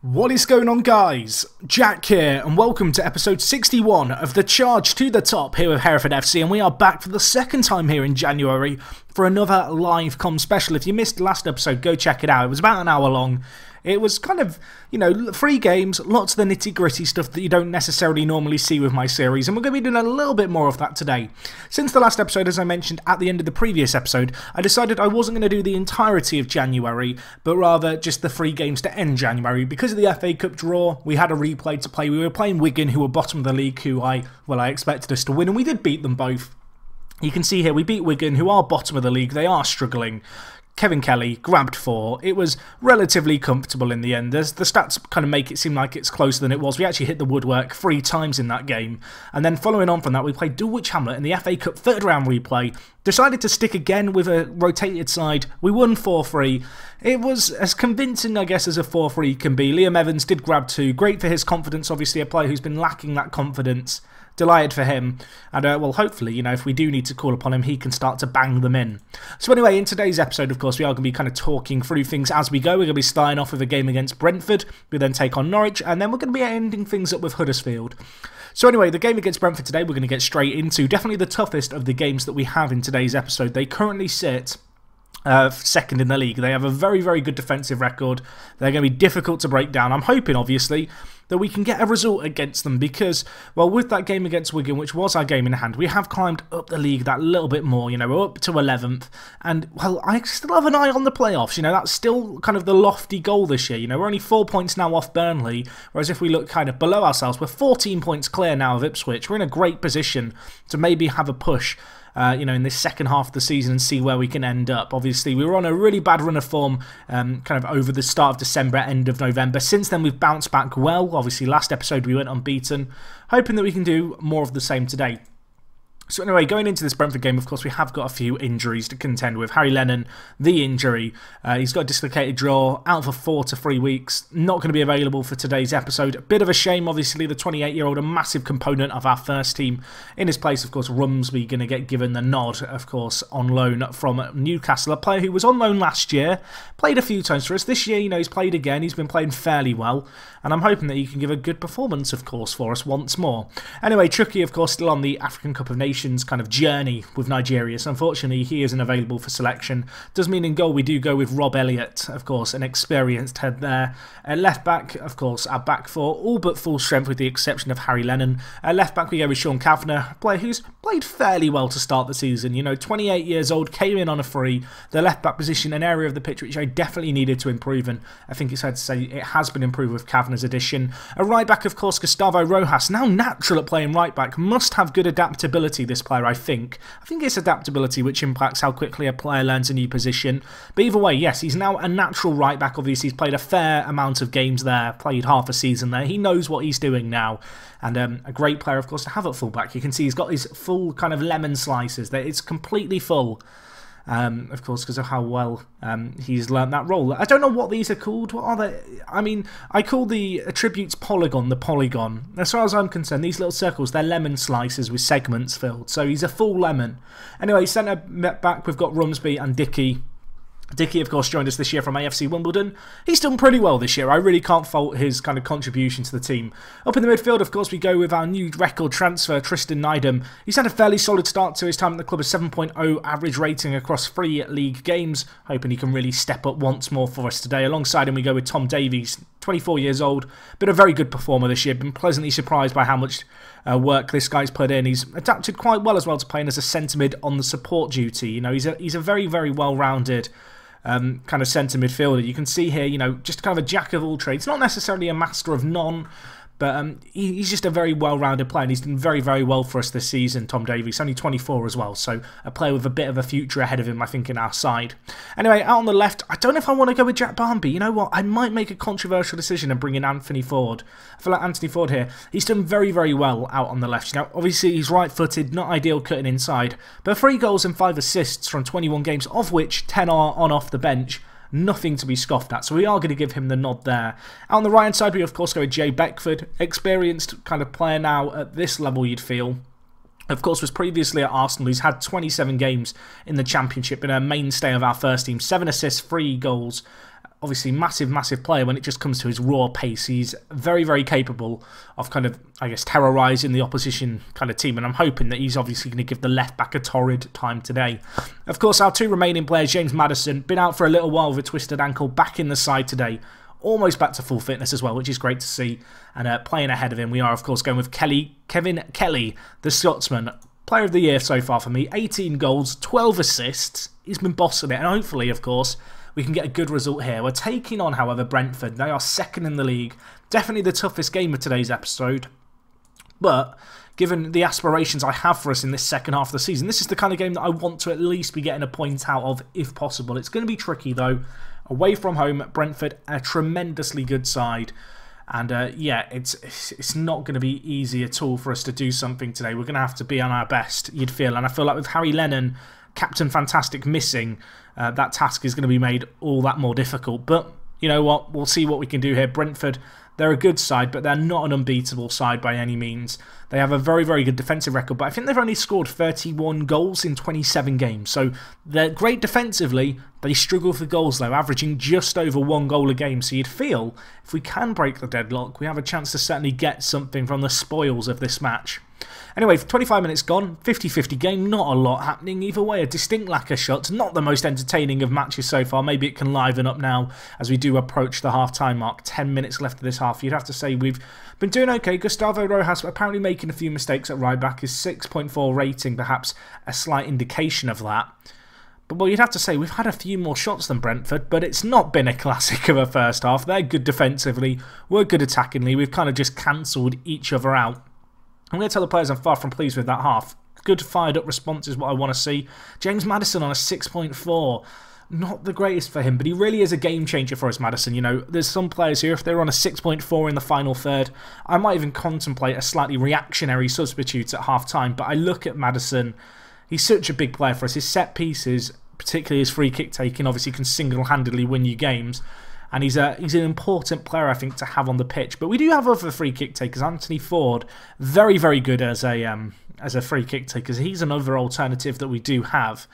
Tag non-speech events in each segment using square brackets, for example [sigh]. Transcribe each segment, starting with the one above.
What is going on guys? Jack here and welcome to episode 61 of The Charge to the Top here with Hereford FC and we are back for the second time here in January for another live com special. If you missed last episode go check it out. It was about an hour long it was kind of, you know, free games, lots of the nitty gritty stuff that you don't necessarily normally see with my series, and we're going to be doing a little bit more of that today. Since the last episode, as I mentioned at the end of the previous episode, I decided I wasn't going to do the entirety of January, but rather just the free games to end January. Because of the FA Cup draw, we had a replay to play. We were playing Wigan, who were bottom of the league, who I, well, I expected us to win, and we did beat them both. You can see here we beat Wigan, who are bottom of the league. They are struggling. Kevin Kelly grabbed four. It was relatively comfortable in the end. There's, the stats kind of make it seem like it's closer than it was. We actually hit the woodwork three times in that game. And then following on from that, we played Dulwich Hamlet in the FA Cup third round replay. Decided to stick again with a rotated side. We won 4 3. It was as convincing, I guess, as a 4 3 can be. Liam Evans did grab two. Great for his confidence, obviously, a player who's been lacking that confidence delighted for him. And uh, well, hopefully, you know, if we do need to call upon him, he can start to bang them in. So anyway, in today's episode, of course, we are going to be kind of talking through things as we go. We're going to be starting off with a game against Brentford. We then take on Norwich, and then we're going to be ending things up with Huddersfield. So anyway, the game against Brentford today, we're going to get straight into. Definitely the toughest of the games that we have in today's episode. They currently sit uh, second in the league. They have a very, very good defensive record. They're going to be difficult to break down. I'm hoping, obviously, that we can get a result against them because, well, with that game against Wigan, which was our game in hand, we have climbed up the league that little bit more. You know, we're up to 11th, and, well, I still have an eye on the playoffs. You know, that's still kind of the lofty goal this year. You know, we're only four points now off Burnley, whereas if we look kind of below ourselves, we're 14 points clear now of Ipswich. We're in a great position to maybe have a push uh, you know, in this second half of the season and see where we can end up. Obviously, we were on a really bad run of form um, kind of over the start of December, end of November. Since then, we've bounced back well. Obviously, last episode we went unbeaten. Hoping that we can do more of the same today. So anyway, going into this Brentford game, of course, we have got a few injuries to contend with. Harry Lennon, the injury. Uh, he's got a dislocated jaw, out for four to three weeks. Not going to be available for today's episode. A bit of a shame, obviously, the 28-year-old, a massive component of our first team. In his place, of course, Rumsby going to get given the nod, of course, on loan from Newcastle. A player who was on loan last year, played a few times for us. This year, you know, he's played again. He's been playing fairly well. And I'm hoping that he can give a good performance, of course, for us once more. Anyway, Chucky, of course, still on the African Cup of Nations nation's kind of journey with Nigeria. So unfortunately, he isn't available for selection. Does mean in goal we do go with Rob Elliott, of course, an experienced head there. Left back, of course, our back four, all but full strength with the exception of Harry Lennon. Left back, we go with Sean Kavanagh, a player who's played fairly well to start the season. You know, 28 years old, came in on a free. The left back position, an area of the pitch which I definitely needed to improve, and I think it's fair to say it has been improved with Kavanagh's addition. A right back, of course, Gustavo Rojas, now natural at playing right back, must have good adaptability this player, I think. I think it's adaptability which impacts how quickly a player learns a new position. But either way, yes, he's now a natural right back. Obviously, he's played a fair amount of games there, played half a season there. He knows what he's doing now. And um, a great player, of course, to have at fullback. You can see he's got his full kind of lemon slices. It's completely full um, of course, because of how well um, he's learned that role. I don't know what these are called. What are they? I mean, I call the attributes polygon the polygon. As far as I'm concerned, these little circles, they're lemon slices with segments filled. So he's a full lemon. Anyway, centre back, we've got Rumsby and Dickie. Dickie, of course, joined us this year from AFC Wimbledon. He's done pretty well this year. I really can't fault his kind of contribution to the team. Up in the midfield, of course, we go with our new record transfer, Tristan Nydam. He's had a fairly solid start to his time at the club, a 7.0 average rating across three league games. Hoping he can really step up once more for us today. Alongside him, we go with Tom Davies, 24 years old, but a very good performer this year. Been pleasantly surprised by how much uh, work this guy's put in. He's adapted quite well as well to playing as a centre mid on the support duty. You know, he's a, he's a very, very well-rounded um, kind of centre midfielder. You can see here, you know, just kind of a jack of all trades. Not necessarily a master of none, but um, he, he's just a very well-rounded player, and he's done very, very well for us this season, Tom Davies. Only 24 as well, so a player with a bit of a future ahead of him, I think, in our side. Anyway, out on the left, I don't know if I want to go with Jack Barmby. You know what? I might make a controversial decision and bring in Anthony Ford. I feel like Anthony Ford here, he's done very, very well out on the left. Now, obviously, he's right-footed, not ideal cutting inside, but three goals and five assists from 21 games, of which 10 are on off the bench nothing to be scoffed at. So we are going to give him the nod there. Out on the right hand side, we of course go with Jay Beckford, experienced kind of player now at this level, you'd feel. Of course, was previously at Arsenal. He's had 27 games in the Championship, been a mainstay of our first team. Seven assists, three goals obviously massive, massive player when it just comes to his raw pace. He's very, very capable of kind of, I guess, terrorising the opposition kind of team. And I'm hoping that he's obviously going to give the left back a torrid time today. Of course, our two remaining players, James Maddison, been out for a little while with a twisted ankle, back in the side today. Almost back to full fitness as well, which is great to see. And uh, playing ahead of him, we are, of course, going with Kelly, Kevin Kelly, the Scotsman. Player of the year so far for me. 18 goals, 12 assists. He's been bossing it. And hopefully, of course, we can get a good result here. We're taking on, however, Brentford. They are second in the league. Definitely the toughest game of today's episode. But given the aspirations I have for us in this second half of the season, this is the kind of game that I want to at least be getting a point out of if possible. It's going to be tricky though. Away from home, Brentford, a tremendously good side. And uh, yeah, it's it's not going to be easy at all for us to do something today. We're going to have to be on our best, you'd feel. And I feel like with Harry Lennon, Captain Fantastic missing, uh, that task is going to be made all that more difficult. But you know what? We'll see what we can do here. Brentford, they're a good side, but they're not an unbeatable side by any means. They have a very, very good defensive record, but I think they've only scored 31 goals in 27 games. So they're great defensively. They struggle for goals, though, averaging just over one goal a game. So you'd feel if we can break the deadlock, we have a chance to certainly get something from the spoils of this match. Anyway, 25 minutes gone, 50-50 game, not a lot happening either way. A distinct lack of shots, not the most entertaining of matches so far. Maybe it can liven up now as we do approach the half-time mark. 10 minutes left of this half. You'd have to say we've been doing okay. Gustavo Rojas apparently making a few mistakes at right back. His 6.4 rating, perhaps a slight indication of that. But well, you'd have to say we've had a few more shots than Brentford, but it's not been a [laughs] classic of a first half. They're good defensively, we're good attackingly. We've kind of just cancelled each other out. I'm going to tell the players I'm far from pleased with that half. Good fired up response is what I want to see. James Maddison on a 6.4. Not the greatest for him, but he really is a game changer for us, Maddison. You know, there's some players here, if they're on a 6.4 in the final third, I might even contemplate a slightly reactionary substitute at half time. But I look at Maddison, he's such a big player for us. His set pieces, particularly his free kick taking, obviously can single handedly win you games and he's a he's an important player I think to have on the pitch. But we do have other free kick takers. Anthony Ford, very very good as a um, as a free kick taker. He's another alternative that we do have.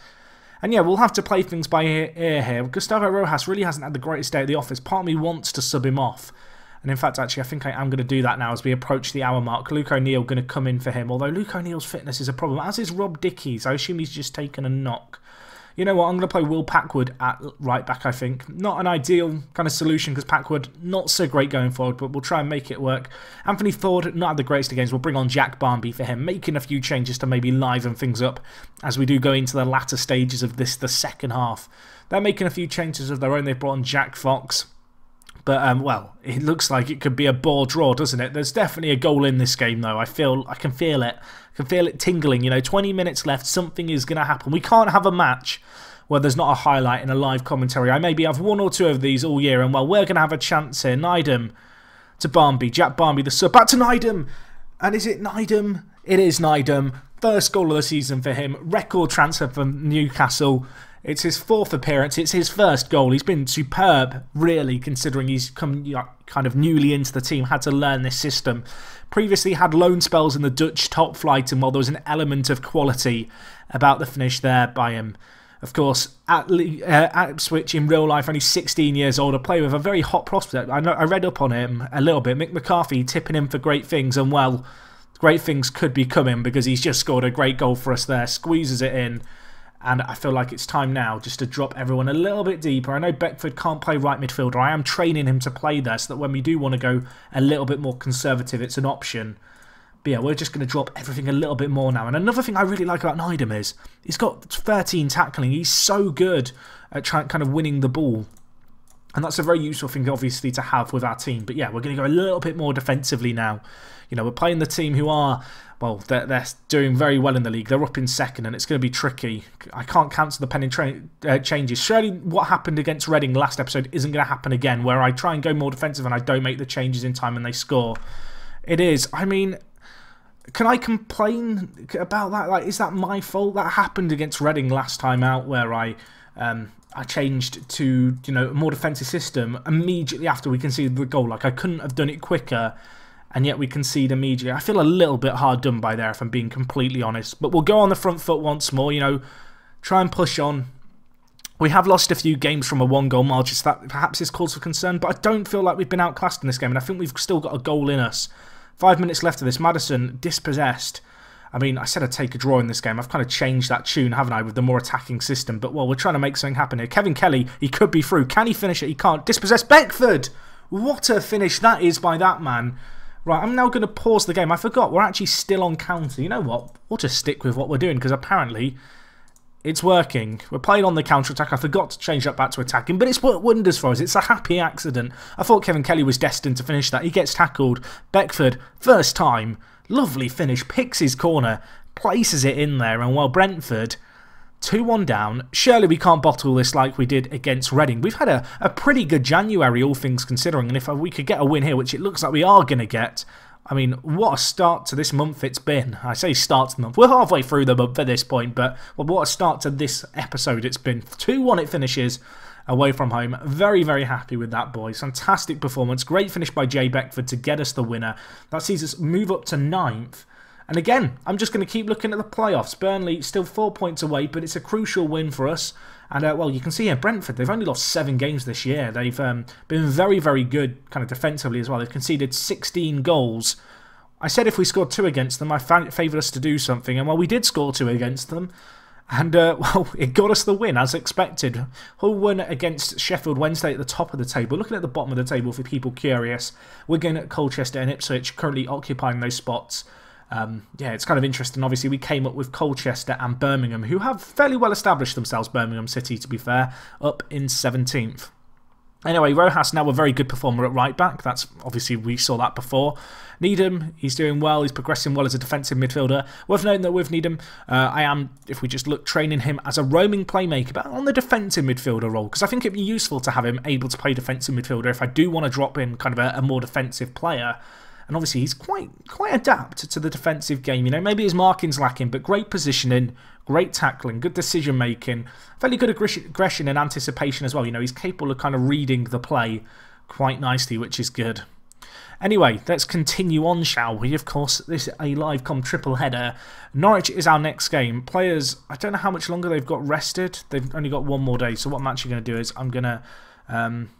And yeah, we'll have to play things by ear here. Gustavo Rojas really hasn't had the greatest day at the office. Part of me wants to sub him off. And in fact, actually, I think I am going to do that now as we approach the hour mark. Luke O'Neill going to come in for him, although Luke O'Neill's fitness is a problem, as is Rob Dickie's. I assume he's just taken a knock. You know what? I'm going to play Will Packwood at right back, I think. Not an ideal kind of solution because Packwood, not so great going forward, but we'll try and make it work. Anthony Ford, not at the greatest of games. We'll bring on Jack Barmby for him, making a few changes to maybe liven things up as we do go into the latter stages of this, the second half. They're making a few changes of their own. They've brought on Jack Fox. But um, well, it looks like it could be a ball draw, doesn't it? There's definitely a goal in this game, though. I feel, I can feel it. I can feel it tingling. You know, 20 minutes left. Something is going to happen. We can't have a match where there's not a highlight in a live commentary. I maybe have one or two of these all year, and well, we're going to have a chance here. Nydam to Barmby, Jack Barmby, the sub. Back to Nydam, and is it Nydam? It is Nydam. First goal of the season for him. Record transfer from Newcastle. It's his fourth appearance. It's his first goal. He's been superb, really, considering he's come kind of newly into the team, had to learn this system. Previously had loan spells in the Dutch top flight, and while there was an element of quality about the finish there by him. Of course, at, uh, Ipswich in real life, only 16 years old, a player with a very hot prospect. I, know, I read up on him a little bit. Mick McCarthy tipping him for great things, and well, great things could be coming because he's just scored a great goal for us there, squeezes it in and I feel like it's time now just to drop everyone a little bit deeper. I know Beckford can't play right midfielder. I am training him to play there so that when we do want to go a little bit more conservative, it's an option. But yeah, we're just going to drop everything a little bit more now. And another thing I really like about Nydam is he's got 13 tackling. He's so good at trying, kind of winning the ball. And that's a very useful thing, obviously, to have with our team. But yeah, we're going to go a little bit more defensively now. You know, we're playing the team who are well, they're, they're doing very well in the league. They're up in second, and it's going to be tricky. I can't cancel the pending uh, changes. Surely, what happened against Reading last episode isn't going to happen again, where I try and go more defensive and I don't make the changes in time and they score. It is. I mean, can I complain about that? Like, is that my fault? That happened against Reading last time out, where I. Um, I changed to you know a more defensive system immediately after we conceded the goal. Like I couldn't have done it quicker and yet we concede immediately. I feel a little bit hard done by there, if I'm being completely honest. But we'll go on the front foot once more, you know, try and push on. We have lost a few games from a one goal margin, so that perhaps is cause for concern, but I don't feel like we've been outclassed in this game, and I think we've still got a goal in us. Five minutes left of this. Maddison dispossessed. I mean, I said I'd take a draw in this game. I've kind of changed that tune, haven't I, with the more attacking system. But, well, we're trying to make something happen here. Kevin Kelly, he could be through. Can he finish it? He can't. Dispossess Beckford! What a finish that is by that man. Right, I'm now going to pause the game. I forgot, we're actually still on counter. You know what? We'll just stick with what we're doing, because apparently it's working. We're playing on the counter-attack. I forgot to change that back to attacking, but it's worked wonders for us. It's a happy accident. I thought Kevin Kelly was destined to finish that. He gets tackled. Beckford, first time. Lovely finish. Picks his corner. Places it in there. And, well, Brentford... 2-1 down. Surely we can't bottle this like we did against Reading. We've had a, a pretty good January, all things considering, and if we could get a win here, which it looks like we are going to get, I mean, what a start to this month it's been. I say start to the month. We're halfway through the month at this point, but well, what a start to this episode it's been. 2-1 it finishes away from home. Very, very happy with that, boys. Fantastic performance. Great finish by Jay Beckford to get us the winner. That sees us move up to ninth. And again, I'm just going to keep looking at the playoffs. Burnley still four points away, but it's a crucial win for us. And, uh, well, you can see here, Brentford, they've only lost seven games this year. They've um, been very, very good kind of defensively as well. They've conceded 16 goals. I said if we scored two against them, I found it favoured us to do something. And, well, we did score two against them. And, uh, [laughs] well, it got us the win, as expected. Hull won against Sheffield Wednesday at the top of the table. Looking at the bottom of the table for people curious, Wigan Colchester and Ipswich currently occupying those spots. Um, yeah, it's kind of interesting. Obviously, we came up with Colchester and Birmingham, who have fairly well established themselves, Birmingham City, to be fair, up in 17th. Anyway, Rojas now a very good performer at right back. That's obviously we saw that before. Nydam, he's doing well. He's progressing well as a defensive midfielder. Worth noting that with Nydam, uh, I am, if we just look, training him as a roaming playmaker, but on the defensive midfielder role because I think it'd be useful to have him able to play defensive midfielder if I do want to drop in kind of a, a more defensive player and obviously he's quite quite adept to the defensive game. You know, maybe his marking's lacking, but great positioning, great tackling, good decision making, fairly good aggression and anticipation as well. You know, he's capable of kind of reading the play quite nicely, which is good. Anyway, let's continue on, shall we? Of course, this is a live com triple header. Norwich is our next game. Players, I don't know how much longer they've got rested. They've only got one more day. So what I'm actually going to do is I'm going to um,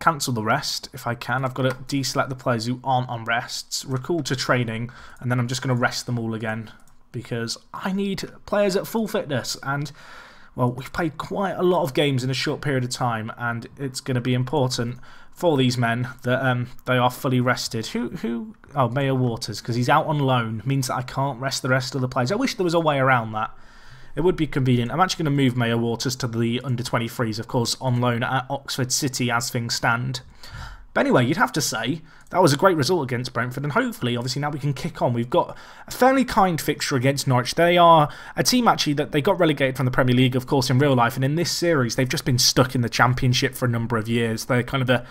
cancel the rest if I can. I've got to deselect the players who aren't on rests, recall to training, and then I'm just going to rest them all again because I need players at full fitness. And, well, we've played quite a lot of games in a short period of time, and it's going to be important for these men that um, they are fully rested. Who, who? Oh, Mayo Waters, because he's out on loan, means that I can't rest the rest of the players. I wish there was a way around that. It would be convenient. I'm actually going to move Mayo Waters to the under-23s, of course, on loan at Oxford City as things stand. But anyway, you'd have to say that was a great result against Brentford, and hopefully, obviously, now we can kick on. We've got a fairly kind fixture against Norwich. They are a team, actually, that they got relegated from the Premier League, of course, in real life, and in this series, they've just been stuck in the Championship for a number of years. They're kind of a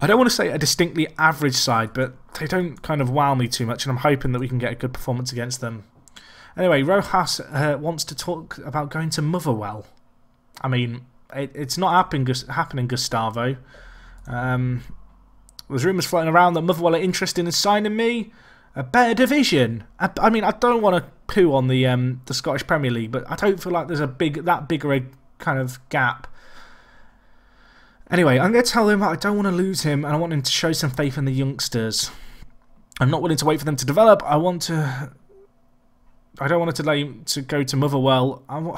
I don't want to say a distinctly average side, but they don't kind of wow me too much, and I'm hoping that we can get a good performance against them. Anyway, Rojas uh, wants to talk about going to Motherwell. I mean, it, it's not happening, happening Gustavo. Um, there's rumours floating around that Motherwell are interested in signing me. A better division. I, I mean, I don't want to poo on the um, the Scottish Premier League, but I don't feel like there's a big that bigger a kind of gap. Anyway, I'm going to tell him I don't want to lose him, and I want him to show some faith in the youngsters. I'm not willing to wait for them to develop. I want to I don't want to delay to go to Motherwell. I'm,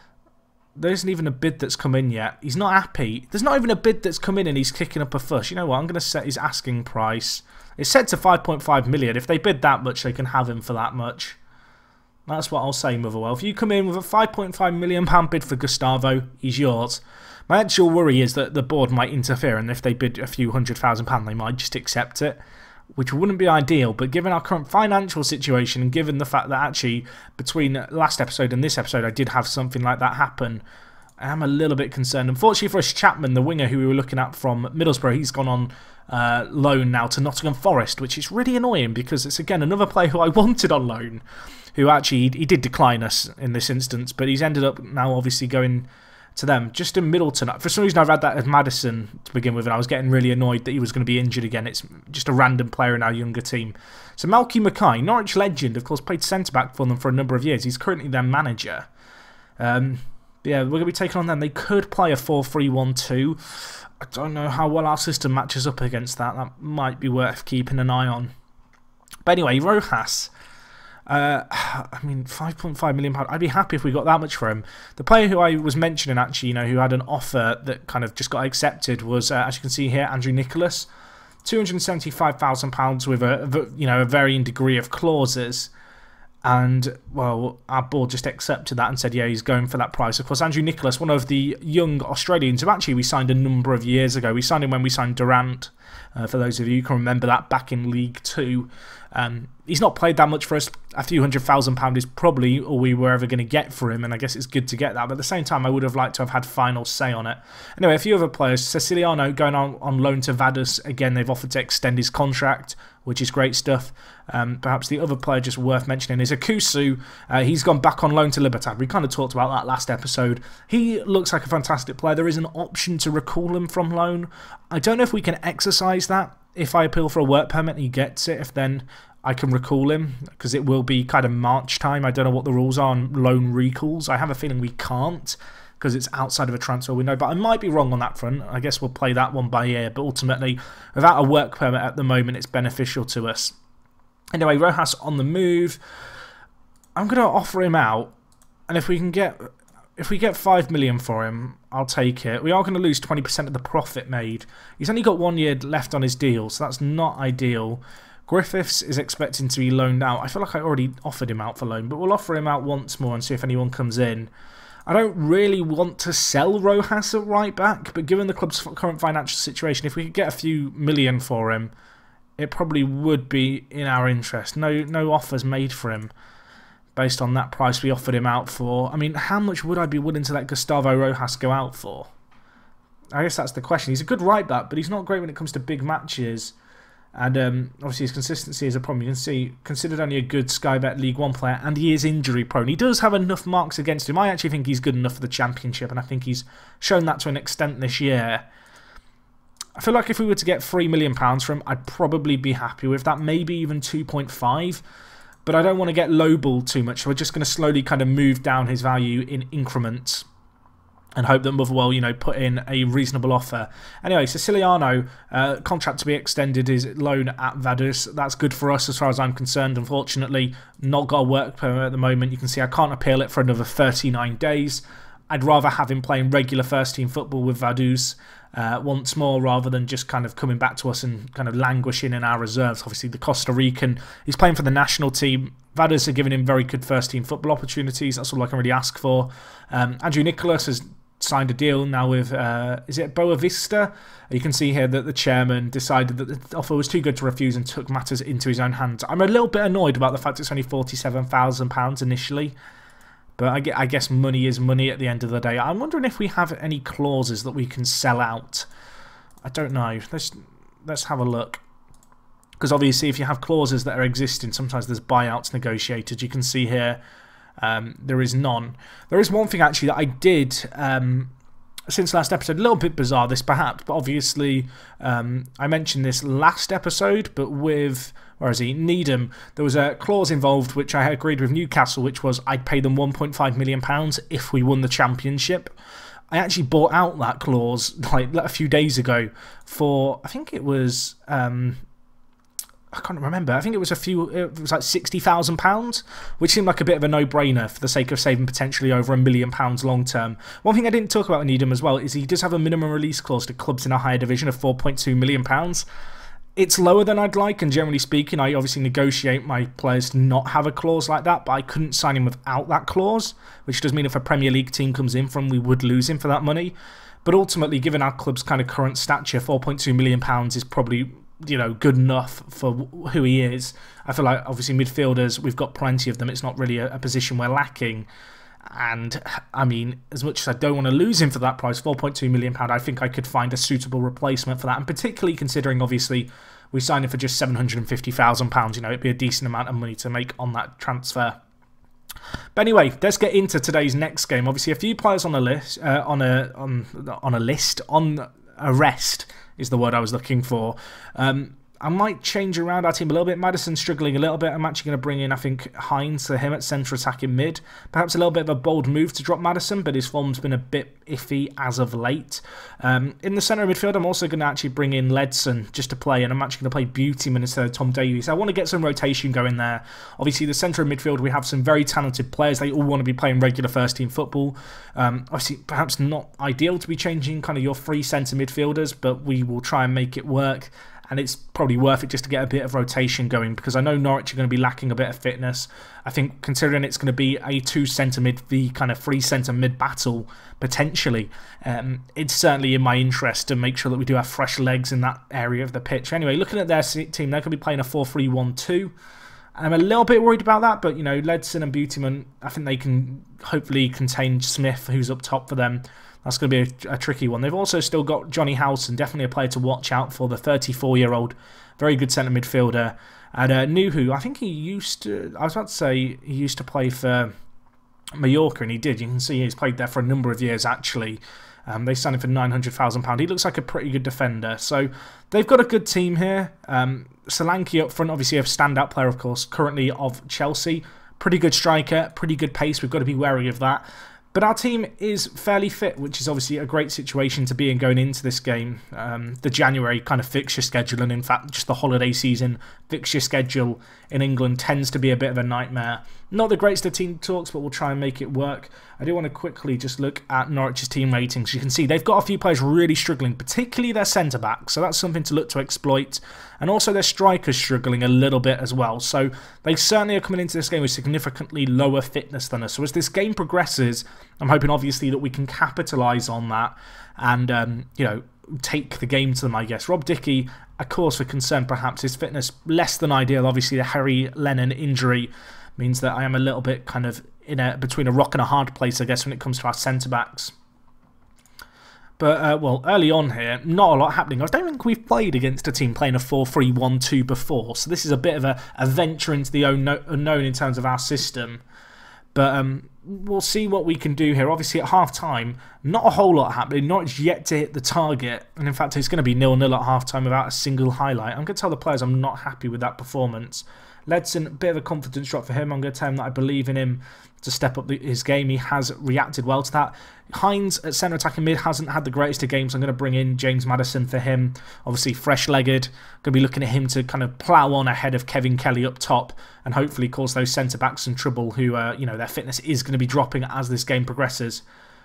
[sighs] there isn't even a bid that's come in yet. He's not happy. There's not even a bid that's come in and he's kicking up a fuss. You know what? I'm going to set his asking price. It's set to 5.5 million. If they bid that much, they can have him for that much. That's what I'll say, Motherwell. If you come in with a 5.5 million pound bid for Gustavo, he's yours. My actual worry is that the board might interfere, and if they bid a few hundred thousand pound, they might just accept it which wouldn't be ideal, but given our current financial situation and given the fact that actually between last episode and this episode I did have something like that happen, I am a little bit concerned. Unfortunately for us, Chapman, the winger who we were looking at from Middlesbrough, he's gone on uh, loan now to Nottingham Forest, which is really annoying because it's again another player who I [laughs] wanted on loan, who actually he did decline us in this instance, but he's ended up now obviously going to them. Just in Middleton, for some reason I've had that as Maddison to begin with, and I was getting really annoyed that he was going to be injured again. It's just a random player in our younger team. So Malky Mackay, Norwich legend, of course, played centre back for them for a number of years. He's currently their manager. Um, yeah, we're going to be taking on them. They could play a 4-3-1-2. I don't know how well our system matches up against that. That might be worth keeping an eye on. But anyway, Rojas. Uh, [sighs] I mean, £5.5 million. I'd be happy if we got that much for him. The player who I was mentioning, actually, you know, who had an offer that kind of just got accepted was, uh, as you can see here, Andrew Nicholas. £275,000 with a, you know, a varying degree of clauses. And, well, our board just accepted that and said, yeah, he's going for that price. Of course, Andrew Nicholas, one of the young Australians who actually we signed a number of years ago. We signed him when we signed Durant. Uh, for those of you who can remember that back in League Two. Um, he's not played that much for us. A few hundred thousand pound is probably all we were ever going to get for him, and I guess it's good to get that. But at the same time, I would have liked to have had final say on it. Anyway, a few other players. Ceciliano going on, on loan to Vaduz. Again, they've offered to extend his contract, which is great stuff. Um, perhaps the other player just worth mentioning is Akusu. Uh, he's gone back on loan to Libertad. We kind of talked about that last episode. He looks like a fantastic player. There is an option to recall him from loan. I don't know if we can exercise that if I appeal for a work permit and he gets it, if then I can recall him because it will be kind of March time. I don't know what the rules are on loan recalls. I have a feeling we can't because it's outside of a transfer window, but I might be wrong on that front. I guess we'll play that one by ear, but ultimately, without a work permit at the moment, it's beneficial to us. Anyway, Rojas on the move. I'm going to offer him out, and if we can get if we get 5 million for him, I'll take it. We are going to lose 20% of the profit made. He's only got one year left on his deal, so that's not ideal. Griffiths is expecting to be loaned out. I feel like I already offered him out for loan, but we'll offer him out once more and see if anyone comes in. I don't really want to sell Rojas at right back, but given the club's current financial situation, if we could get a few million for him, it probably would be in our interest. No, no offers made for him based on that price we offered him out for. I mean, how much would I be willing to let Gustavo Rojas go out for? I guess that's the question. He's a good right back, but he's not great when it comes to big matches. And um, obviously his consistency is a problem. You can see, considered only a good Sky Bet League 1 player, and he is injury prone. He does have enough marks against him. I actually think he's good enough for the Championship, and I think he's shown that to an extent this year. I feel like if we were to get £3 million from him, I'd probably be happy with that. Maybe even 2.5 but I don't want to get lowballed too much. So we're just going to slowly kind of move down his value in increments and hope that Motherwell, you know, put in a reasonable offer. Anyway, Siciliano, uh, contract to be extended is loan at Vaduz. That's good for us as far as I'm concerned. Unfortunately, not got a work permit at the moment. You can see I can't appeal it for another 39 days. I'd rather have him playing regular first team football with Vaduz uh, once more rather than just kind of coming back to us and kind of languishing in our reserves. Obviously, the Costa Rican, he's playing for the national team. Vaduz are giving him very good first team football opportunities. That's all I can really ask for. Um, Andrew Nicholas has signed a deal now with, uh, is it Boa Vista? You can see here that the chairman decided that the offer was too good to refuse and took matters into his own hands. I'm a little bit annoyed about the fact it's only £47,000 initially. But I guess money is money at the end of the day. I'm wondering if we have any clauses that we can sell out. I don't know. Let's let's have a look. Because obviously, if you have clauses that are existing, sometimes there's buyouts negotiated. You can see here um, there is none. There is one thing actually that I did um, since last episode. A little bit bizarre, this perhaps, but obviously um, I mentioned this last episode, but with where is he? Nydam. There was a clause involved which I agreed with Newcastle, which was I'd pay them 1.5 million pounds if we won the championship. I actually bought out that clause [laughs] like a few days ago for I think it was um, I can't remember. I think it was a few. It was like sixty thousand pounds, which seemed like a bit of a no-brainer for the sake of saving potentially over a million pounds long term. One thing I didn't talk about Nydam as well is he does have a minimum release clause to clubs in a higher division of four point two million pounds it's lower than I'd like, and generally speaking, I obviously negotiate my players to not have a clause like that, but I couldn't sign him without that clause, which does mean if a Premier League team comes in from, we would lose him for that money. But ultimately, given our club's kind of current stature, £4.2 million is probably you know good enough for who he is. I feel like obviously midfielders, we've got plenty of them. It's not really a, a position we're lacking. And I mean, as much as I don't want to lose him for that price, £4.2 million, I think I could find a suitable replacement for that. And particularly considering, obviously, we signed him for just £750,000. You know, it'd be a decent amount of money to make on that transfer. But anyway, let's get into today's next game. Obviously, a few players on a list, uh, on a on on a list, on a rest is the word I was looking for. Um, I might change around our team a little bit. Maddison struggling a little bit. I'm actually going to bring in, I think, Hines for him at centre attacking mid. Perhaps a little bit of a bold move to drop Maddison, but his form's been a bit iffy as of late. Um, in the centre of midfield, I'm also going to actually bring in Ledson just to play, and I'm actually going to play Beautyman instead of Tom Davies. I want to get some rotation going there. Obviously, the centre of midfield, we have some very talented players. They all want to be playing regular first team football. Um, obviously, perhaps not ideal to be changing kind of your free centre midfielders, but we will try and make it work and it's probably worth it just to get a bit of rotation going because I know Norwich are going to be lacking a bit of fitness. I think considering it's going to be a two centre mid v kind of three centre mid battle potentially, um, it's certainly in my interest to make sure that we do have fresh legs in that area of the pitch. Anyway, looking at their team, they're going to be playing a 4 3 1 2. I'm a little bit worried about that, but you know, Ledson and Beautyman, I think they can hopefully contain Smith, who's up top for them. That's going to be a, a, tricky one. They've also still got Jonny Howson, definitely a player to watch out for, the 34-year-old, very good centre midfielder. And uh, Nuhu, I think he used to, I was about to say he used to play for Mallorca, and he did. You can see he's played there for a number of years, actually. Um, they signed him for £900,000. He looks like a pretty good defender. So they've got a good team here. Um, Solanke up front, obviously a standout player, of course, currently of Chelsea. Pretty good striker, pretty good pace. We've got to be wary of that. But our team is fairly fit, which is obviously a great situation to be in going into this game. Um, the January kind of fixture schedule, and in fact, just the holiday season fixture schedule in England tends to be a bit of a nightmare. Not the greatest of team talks, but we'll try and make it work. I do want to quickly just look at Norwich's team ratings. You can see they've got a few players really struggling, particularly their centre back, so that's something to look to exploit. And also their strikers struggling a little bit as well. So they certainly are coming into this game with significantly lower fitness than us. So as this game progresses, I'm hoping obviously that we can capitalise on that and, um, you know, take the game to them, I guess. Rob Dickie, a cause for concern perhaps, his fitness less than ideal. Obviously, the Harry Lennon injury means that I am a little bit kind of in a between a rock and a hard place, I guess, when it comes to our centre backs. But, uh, well, early on here, not a lot happening. I don't think we've played against a team playing a 4-3-1-2 before, so this is a bit of a, a venture into the unknown in terms of our system. But um, we'll see what we can do here. Obviously, at half time, not a whole lot happening. Not yet to hit the target. And in fact, it's going to be nil nil at half time without a single highlight. I'm going to tell the players I'm not happy with that performance. Ledson, a bit of a confidence drop for him. I'm going to tell him that I believe in him to step up the, his game. He has reacted well to that. Hines at centre attacking mid hasn't had the greatest of games. I'm going to bring in James Maddison for him. Obviously, fresh legged. Going to be looking at him to kind of plough on ahead of Kevin Kelly up top and hopefully cause those centre backs some trouble who, uh, you know, their fitness is going to be dropping as this game progresses.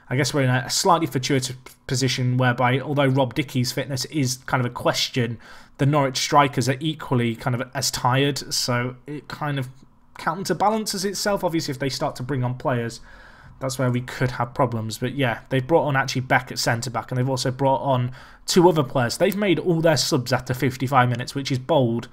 I guess we're in a slightly fortuitous position whereby, although Rob Dickie's fitness is kind of a question, the Norwich strikers are equally kind of as tired, so it kind of counterbalances itself. Obviously, if they start to bring on players, that's where we could have problems. But yeah, they've brought on actually Beck at centre back, and they've also brought on two other players. They've made all their subs after 55 minutes, which is bold.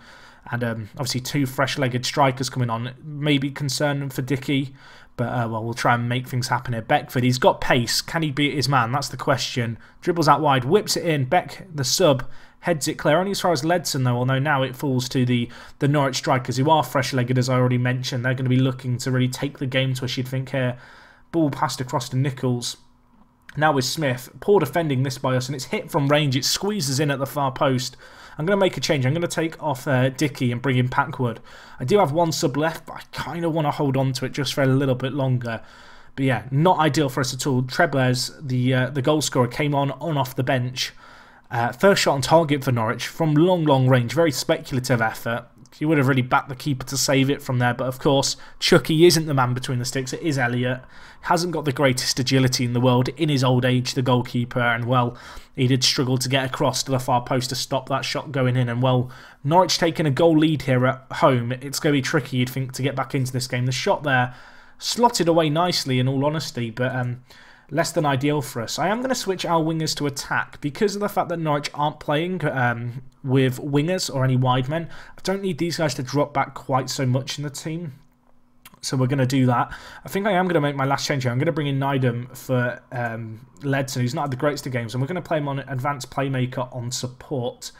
And um, obviously, two fresh legged strikers coming on. Maybe concern for Dickie, but uh, well, we'll try and make things happen here. Beckford, he's got pace. Can he beat his man? That's the question. Dribbles out wide, whips it in. Beck, the sub, heads it clear. Only as far as Ledson, though, although now it falls to the, the Norwich strikers, who are fresh-legged, as I already mentioned. They're going to be looking to really take the game to us, you'd think here. Ball passed across to Nichols. Now with Smith. Poor defending this by us, and it's hit from range. It squeezes in at the far post. I'm going to make a change. I'm going to take off uh, Dickie and bring in Packwood. I do have one sub left, but I kind of want to hold on to it just for a little bit longer. But yeah, not ideal for us at all. Trebles, the uh, the goal scorer, came on on off the bench. Uh, first shot on target for Norwich from long, long range. Very speculative effort. He would have really backed the keeper to save it from there. But of course, Chucky isn't the man between the sticks. It is Elliot. Hasn't got the greatest agility in the world in his old age, the goalkeeper. And well, he did struggle to get across to the far post to stop that shot going in. And well, Norwich taking a goal lead here at home. It's going to be tricky, you'd think, to get back into this game. The shot there slotted away nicely, in all honesty. But um, less than ideal for us. I am going to switch our wingers to attack because of the fact that Norwich aren't playing um, with wingers or any wide men. I don't need these guys to drop back quite so much in the team. So we're going to do that. I think I am going to make my last change here. I'm going to bring in Nydam for um, Ledson, who's not had the greatest of games. And we're going to play him on advanced playmaker on support.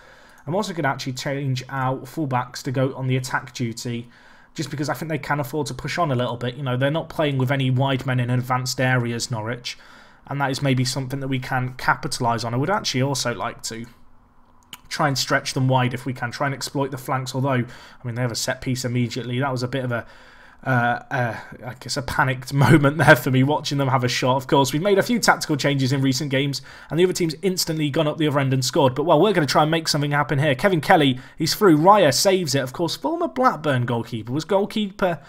I'm also going to actually change our fullbacks to go on the attack duty just because I think they can afford to push on a little bit. You know, they're not playing with any wide men in advanced areas, Norwich, and that is maybe something that we can capitalise on. I would actually also like to try and stretch them wide if we can, try and exploit the flanks. Although, I mean, they have a set piece immediately. That was a bit of a uh, uh, I guess a panicked [laughs] moment there for me watching them have a shot. Of course, we've made a few tactical changes in recent games, and the other team's instantly gone up the other end and scored. But well, we're going to try and make something happen here. Kevin Kelly, he's through. Raya saves it. Of course, former Blackburn goalkeeper was goalkeeper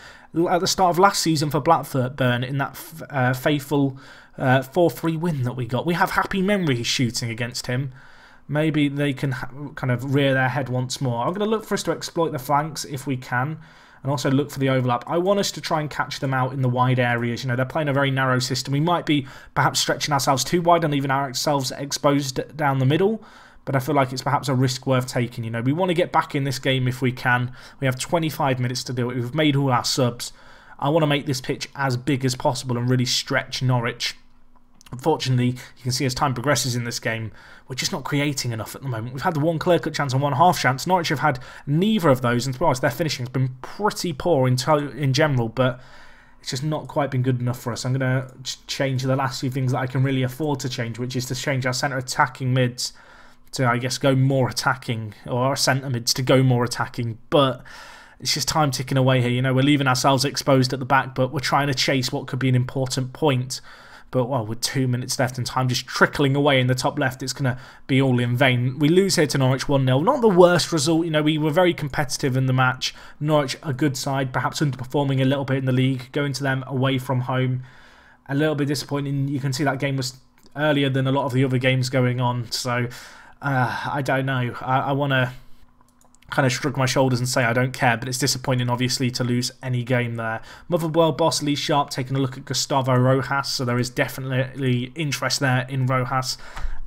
at the start of last season for Blackburn in that uh, faithful 4-3 uh, win that we got. We have happy memories shooting against him maybe they can kind of rear their head once more. I'm going to look for us to exploit the flanks if we can and also look for the overlap. I want us to try and catch them out in the wide areas. You know, they're playing a very narrow system. We might be perhaps stretching ourselves too wide and leaving ourselves exposed down the middle. But I feel like it's perhaps a risk worth taking. You know, we want to get back in this game if we can. We have 25 minutes to do it. We've made all our subs. I want to make this pitch as big as possible and really stretch Norwich. Unfortunately, you can see as time progresses in this game, we're just not creating enough at the moment. We've had the one clear cut chance and one half chance. Norwich have had neither of those, and to be honest, their finishing has been pretty poor in, in general, but it's just not quite been good enough for us. I'm going to change the last few things that I can really afford to change, which is to change our centre attacking mids to, I guess, go more attacking, or our centre mids to go more attacking, but it's just time ticking away here. You know, we're leaving ourselves exposed at the back, but we're trying to chase what could be an important point. But well, with two minutes left and time just trickling away in the top left, it's going to be all in vain. We lose here to Norwich 1 0. Not the worst result. You know, we were very competitive in the match. Norwich, a good side, perhaps underperforming a little bit in the league, going to them away from home. A little bit disappointing. You can see that game was earlier than a lot of the other games going on. So uh, I don't know. I, I want to kind of shrug my shoulders and say I don't care, but it's disappointing, obviously, to lose any game there. Motherwell boss Lee Sharp taking a look at Gustavo Rojas, so there is definitely interest there in Rojas.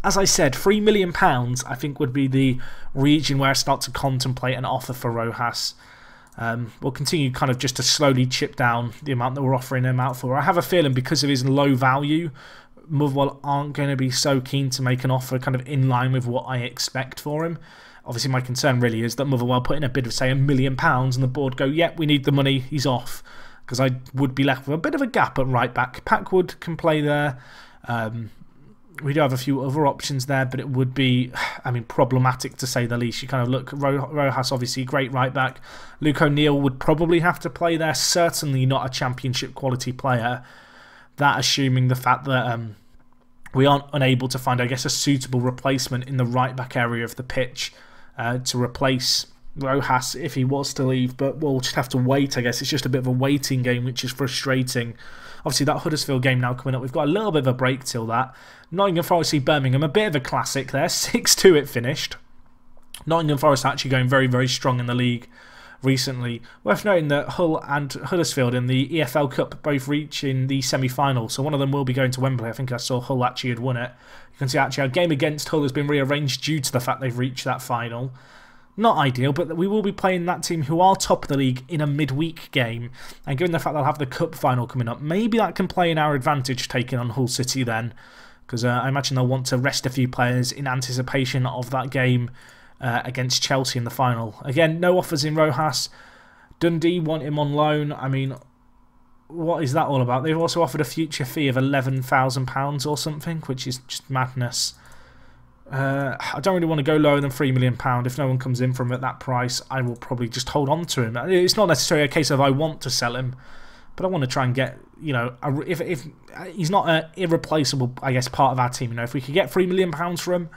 As I said, £3 million I think would be the region where I start to contemplate an offer for Rojas. Um, we'll continue kind of just to slowly chip down the amount that we're offering him out for. I have a feeling because of his low value, Motherwell aren't going to be so keen to make an offer kind of in line with what I expect for him. Obviously, my concern really is that Motherwell put in a bid of, say, a million pounds and the board go, yep, we need the money, he's off. Because I would be left with a bit of a gap at right back. Packwood can play there. Um, we do have a few other options there, but it would be, [sighs] I mean, problematic to say the least. You kind of look, Rojas, obviously, great right back. Luke O'Neill would probably have to play there. Certainly not a championship quality player. That assuming the fact that um, we aren't unable to find, I guess, a suitable replacement in the right back area of the pitch uh, to replace Rojas if he was to leave, but we'll just have to wait, I guess. It's just a bit of a waiting game, which is frustrating. Obviously, that Huddersfield game now coming up, we've got a little bit of a break till that. Nottingham Forest see Birmingham, a bit of a classic there. [laughs] 6 2 it finished. Nottingham Forest actually going very, very strong in the league recently. Worth noting that Hull and Huddersfield in the EFL Cup both reaching the semi final, so one of them will be going to Wembley. I think I saw Hull actually had won it. You can see actually our game against Hull has been rearranged due to the fact they've reached that final. Not ideal, but we will be playing that team who are top of the league in a midweek game. And given the fact they'll have the cup final coming up, maybe that can play in our advantage taking on Hull City then. Because uh, I imagine they'll want to rest a few players in anticipation of that game uh, against Chelsea in the final. Again, no offers in Rojas. Dundee want him on loan. I mean, what is that all about? They've also offered a future fee of £11,000 or something, which is just madness. Uh, I don't really want to go lower than £3 million. If no one comes in from at that price, I will probably just hold on to him. It's not necessarily a case of I want to sell him, but I want to try and get, you know, if, if he's not an irreplaceable, I guess, part of our team. You know, if we could get £3 million for him,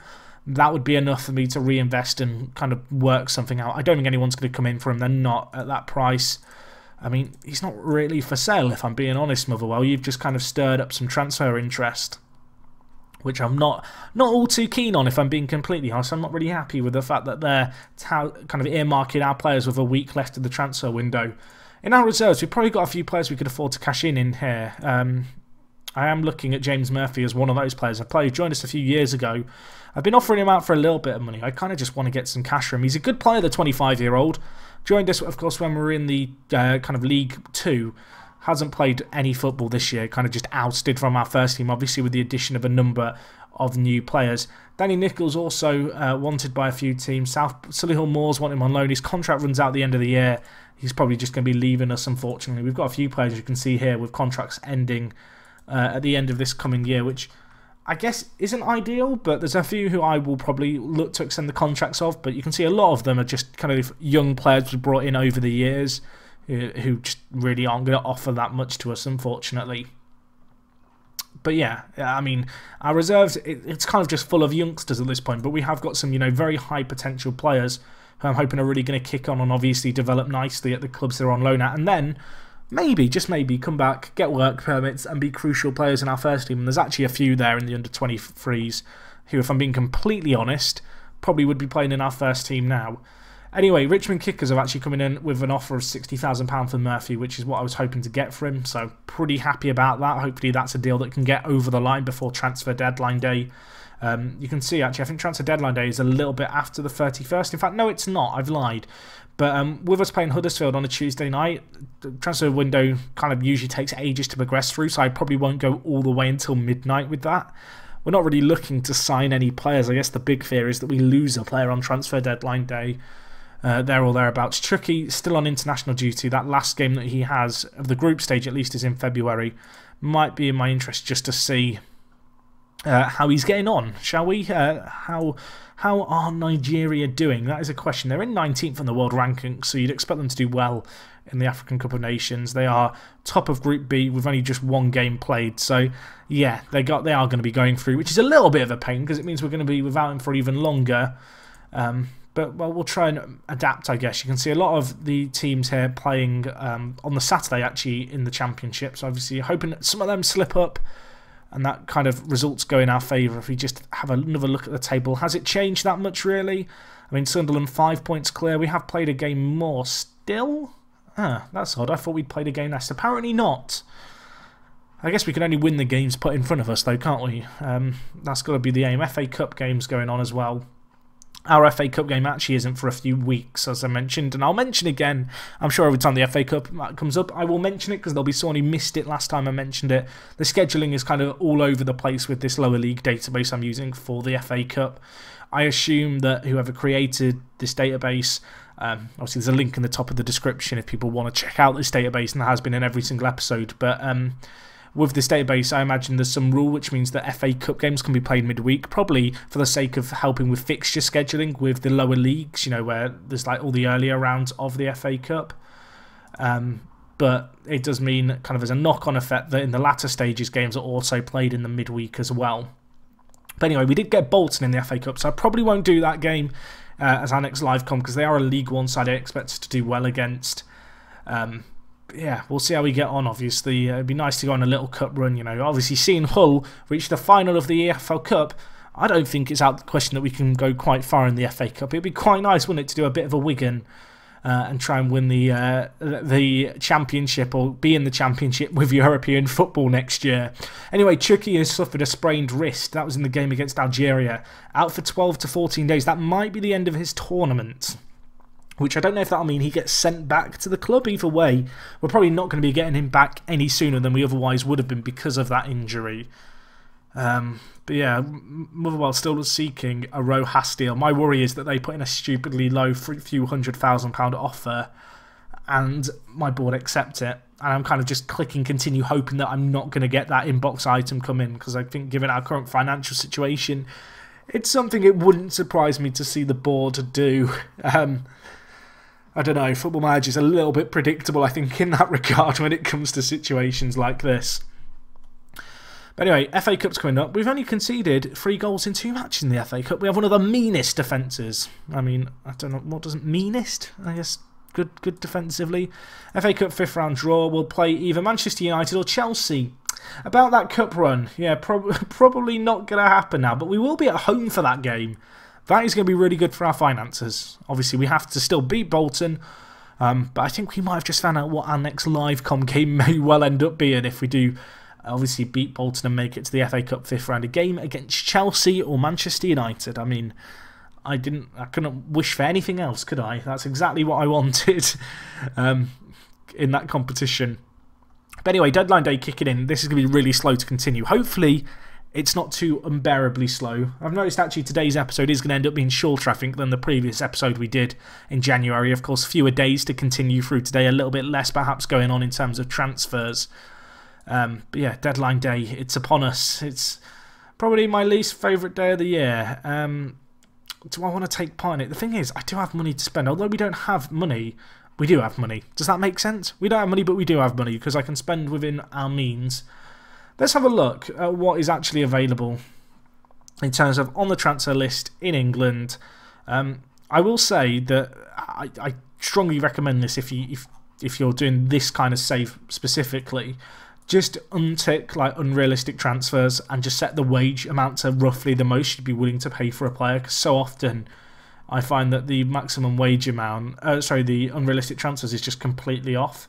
that would be enough for me to reinvest and kind of work something out. I don't think anyone's going to come in for him. They're not at that price. I mean, he's not really for sale, if I'm being honest, Motherwell. You've just kind of stirred up some transfer interest, which I'm not not all too keen on, if I'm being completely honest. I'm not really happy with the fact that they're kind of earmarking our players with a week left of the transfer window. In our reserves, we've probably got a few players we could afford to cash in in here. Um, I am looking at James Murphy as one of those players. I played, joined us a few years ago. I've been offering him out for a little bit of money. I kind of just want to get some cash from him. He's a good player, the 25 year old. Joined us, of course, when we were in the uh, kind of League Two. Hasn't played any football this year, kind of just ousted from our first team, obviously, with the addition of a number of new players. Danny Nichols also uh, wanted by a few teams. South Solihull Moors want him on loan. His contract runs out the end of the year. He's probably just going to be leaving us, unfortunately. We've got a few players you can see here with contracts ending uh, at the end of this coming year, which I guess isn't ideal, but there's a few who I will probably look to extend the contracts of. But you can see a lot of them are just kind of young players we brought in over the years who just really aren't going to offer that much to us, unfortunately. But yeah, I mean, our reserves, it, it's kind of just full of youngsters at this point, but we have got some, you know, very high potential players who I'm hoping are really going to kick on and obviously develop nicely at the clubs they're on loan at. And then maybe, just maybe, come back, get work permits, and be crucial players in our first team. And there's actually a few there in the under 23s who, if I'm being completely honest, probably would be playing in our first team now. Anyway, Richmond Kickers have actually come in with an offer of £60,000 for Murphy, which is what I was hoping to get for him. So, pretty happy about that. Hopefully, that's a deal that can get over the line before transfer deadline day. Um, you can see, actually, I think transfer deadline day is a little bit after the 31st. In fact, no, it's not. I've lied. But um, with us playing Huddersfield on a Tuesday night, the transfer window kind of usually takes ages to progress through, so I probably won't go all the way until midnight with that. We're not really looking to sign any players. I guess the big fear is that we lose a player on transfer deadline day uh, there or thereabouts. Chucky still on international duty. That last game that he has of the group stage, at least, is in February. Might be in my interest just to see uh, how he's getting on, shall we? Uh, how how are Nigeria doing? That is a question. They're in 19th in the world ranking, so you'd expect them to do well in the African Cup of Nations. They are top of Group B with only just one game played. So yeah, they got they are going to be going through, which is a little bit of a pain because it means we're going to be without him for even longer. Um, but well, we'll try and adapt, I guess. You can see a lot of the teams here playing um, on the Saturday, actually, in the Championship. So obviously, hoping some of them slip up and that kind of results go in our favour if we just have another look at the table. Has it changed that much, really? I mean, Sunderland five points clear. We have played a game more still. Ah, that's odd. I thought we'd played a game less. Apparently not. I guess we can only win the games put in front of us, though, can't we? Um, that's got to be the aim. FA Cup games going on as well. Our FA Cup game actually isn't for a few weeks, as I mentioned, and I'll mention again. I'm sure every time the FA Cup comes up, I will mention it because there'll be someone who missed it last time I mentioned it. The scheduling is kind of all over the place with this lower league database I'm using for the FA Cup. I assume that whoever created this database, um, obviously there's a link in the top of the description if people want to check out this database, and there has been in every single episode, but. Um, with this database, I imagine there's some rule which means that FA Cup games can be played midweek, probably for the sake of helping with fixture scheduling with the lower leagues, you know, where there's like all the earlier rounds of the FA Cup. Um, but it does mean, kind of as a knock on effect, that in the latter stages, games are also played in the midweek as well. But anyway, we did get Bolton in the FA Cup, so I probably won't do that game uh, as Annex next live com because they are a League One side I expect to do well against. Um, yeah, we'll see how we get on, obviously. Uh, it'd be nice to go on a little cup run, you know. Obviously, seeing Hull reach the final of the EFL Cup, I don't think it's out the question that we can go quite far in the FA Cup. It'd be quite nice, wouldn't it, to do a bit of a Wigan uh, and try and win the uh, the championship or be in the championship [laughs] with European football next year. Anyway, Chucky has suffered a sprained wrist. That was in the game against Algeria. Out for 12 to 14 days. That might be the end of his tournament which I don't know if that'll mean he gets sent back to the club. Either way, we're probably not going to be getting him back any sooner than we otherwise would have been because of that injury. Um, but yeah, Motherwell still was seeking a Rojas deal. My worry is that they put in a stupidly low few hundred thousand pound offer and my board accept it. And I'm kind of just clicking continue, hoping that I'm not going to get that inbox item come in because I think, given our current financial situation, it's something it wouldn't surprise me to see the board do. [laughs] Um, I don't know, Football Manager is a little bit predictable, I think, in that [laughs] regard when it comes to situations like this. But anyway, FA Cup's coming up. We've only conceded three goals in two matches in the FA Cup. We have one of the meanest defences. I mean, I don't know, what does it meanest? I guess good good defensively. FA Cup fifth round draw. We'll play either Manchester United or Chelsea. About that cup run, yeah, prob [laughs] probably not going to happen now, but we will be at home for that game. That is going to be really good for our finances. Obviously, we have to still beat Bolton, um, but I think we might have just found out what our next live com game [laughs] may well end up being if we do obviously beat Bolton and make it to the FA Cup fifth round. A game against Chelsea or Manchester United. I mean, I didn't, I couldn't wish for anything else, could I? That's exactly what I [laughs] wanted um, in that competition. But anyway, deadline day kicking in. This is going to be really slow to continue. Hopefully, it's not too unbearably slow. I've noticed actually today's episode is going to end up being shorter, I think, than the previous episode we did in January. Of course, fewer days to continue through today, a little bit less perhaps going on in terms of transfers. Um, but yeah, deadline day, it's upon us. It's Probably my least favourite day of the year. Um, do I want to take part in it? The thing is, I do have money to spend. Although we don't have money, we do have money. Does that make sense? We don't have money, but we do have money because I can spend within our means. Let's have a look at what is actually available in terms of on the transfer list in England. Um, I will say that I, I, strongly recommend this if you if if you're doing this kind of save specifically just untick like unrealistic transfers and just set the wage amount to roughly the most you'd be willing to pay for a player because so often I find that the maximum wage amount, uh, sorry, the unrealistic transfers is just completely off.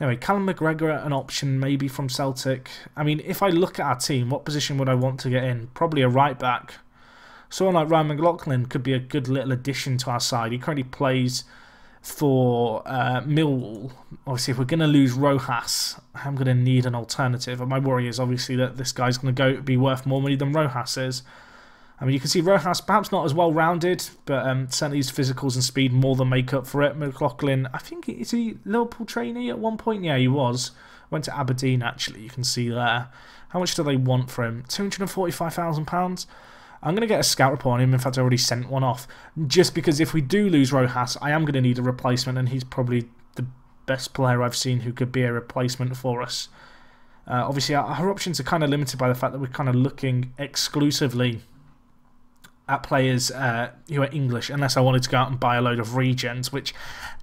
Anyway, Callum McGregor, an option maybe from Celtic. I mean, if I look at our team, what position would I want to get in? Probably a right back. Someone like Ryan McLaughlin could be a good little addition to our side. He currently plays for uh, Millwall. Obviously, if we're going to lose Rojas, I'm going to need an alternative. And my worry is obviously that this guy's going to go be worth more money than Rojas is. I mean, you can see Rojas perhaps not as well rounded, but um, certainly his physicals and speed more than make up for it. McLaughlin, I think, is he Liverpool trainee at one point? Yeah, he was. Went to Aberdeen, actually, you can see there. How much do they want for him? £245,000? I'm going to get a scout report on him. In fact, I already sent one off. Just because if we do lose Rojas, I am going to need a replacement, and he's probably the best player I've seen who could be a replacement for us. Uh, obviously, our, our options are kind of limited by the fact that we're kind of looking exclusively at players uh, who are English, unless I wanted to go out and buy a load of regens, which,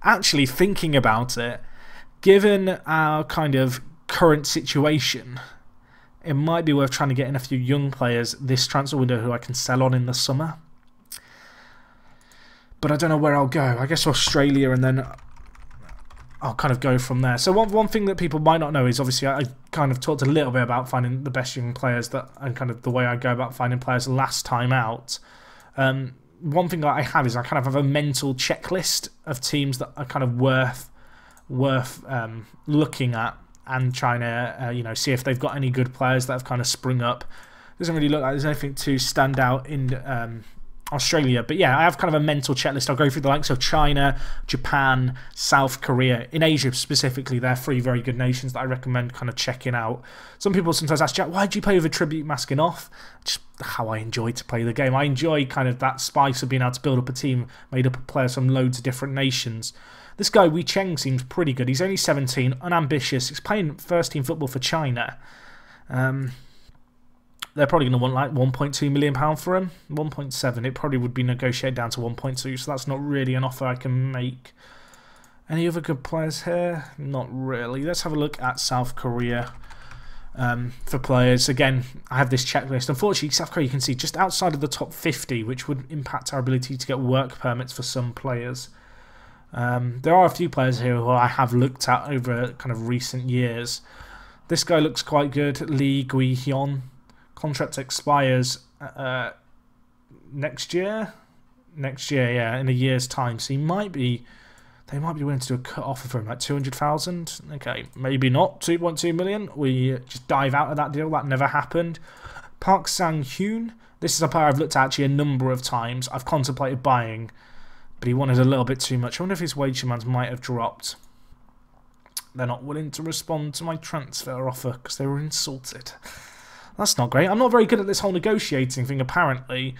actually, thinking about it, given our kind of current situation, it might be worth trying to get in a few young players this transfer window who I can sell on in the summer. But I don't know where I'll go. I guess Australia and then I'll kind of go from there. So one one thing that people might not know is obviously I kind of talked a little bit about finding the best young players that and kind of the way I go about finding players last time out. Um, one thing that I have is I kind of have a mental checklist of teams that are kind of worth worth um, looking at and trying to uh, you know see if they've got any good players that have kind of sprung up. Doesn't really look like there's anything to stand out in um, Australia, but yeah, I have kind of a mental checklist. I'll go through the likes of China, Japan, South Korea, in Asia specifically. They're three very good nations that I recommend kind of checking out. Some people sometimes ask Jack, why do you play with attribute masking off? Just how I enjoy to play the game. I enjoy kind of that spice of being able to build up a team made up of players from loads of different nations. This guy, Wei Cheng, seems pretty good. He's only 17, unambitious. He's playing first team football for China. Um, they're probably going to want like 1.2 million pound for him. 1.7. It probably would be negotiated down to 1.2, so that's not really an offer I can make. Any other good players here? Not really. Let's have a look at South Korea. Um, for players. Again, I have this checklist. Unfortunately, South Korea, you can see just outside of the top 50, which would impact our ability to get work permits for some players. Um, there are a few players here who I have looked at over kind of recent years. This guy looks quite good, Lee Gui Hyun. Contract expires uh, next year. Next year, yeah, in a year's time. So he might be, they might be willing to do a cut offer for him, like 200,000. Okay, maybe not 2.2 million. We just dive out of that deal. That never happened. Park Sang Hyun. This is a player I've looked at actually a number of times. I've contemplated buying but he wanted a little bit too much. I wonder if his wage demands might have dropped. They're not willing to respond to my transfer offer because they were insulted. [laughs] That's not great. I'm not very good at this whole negotiating thing, apparently.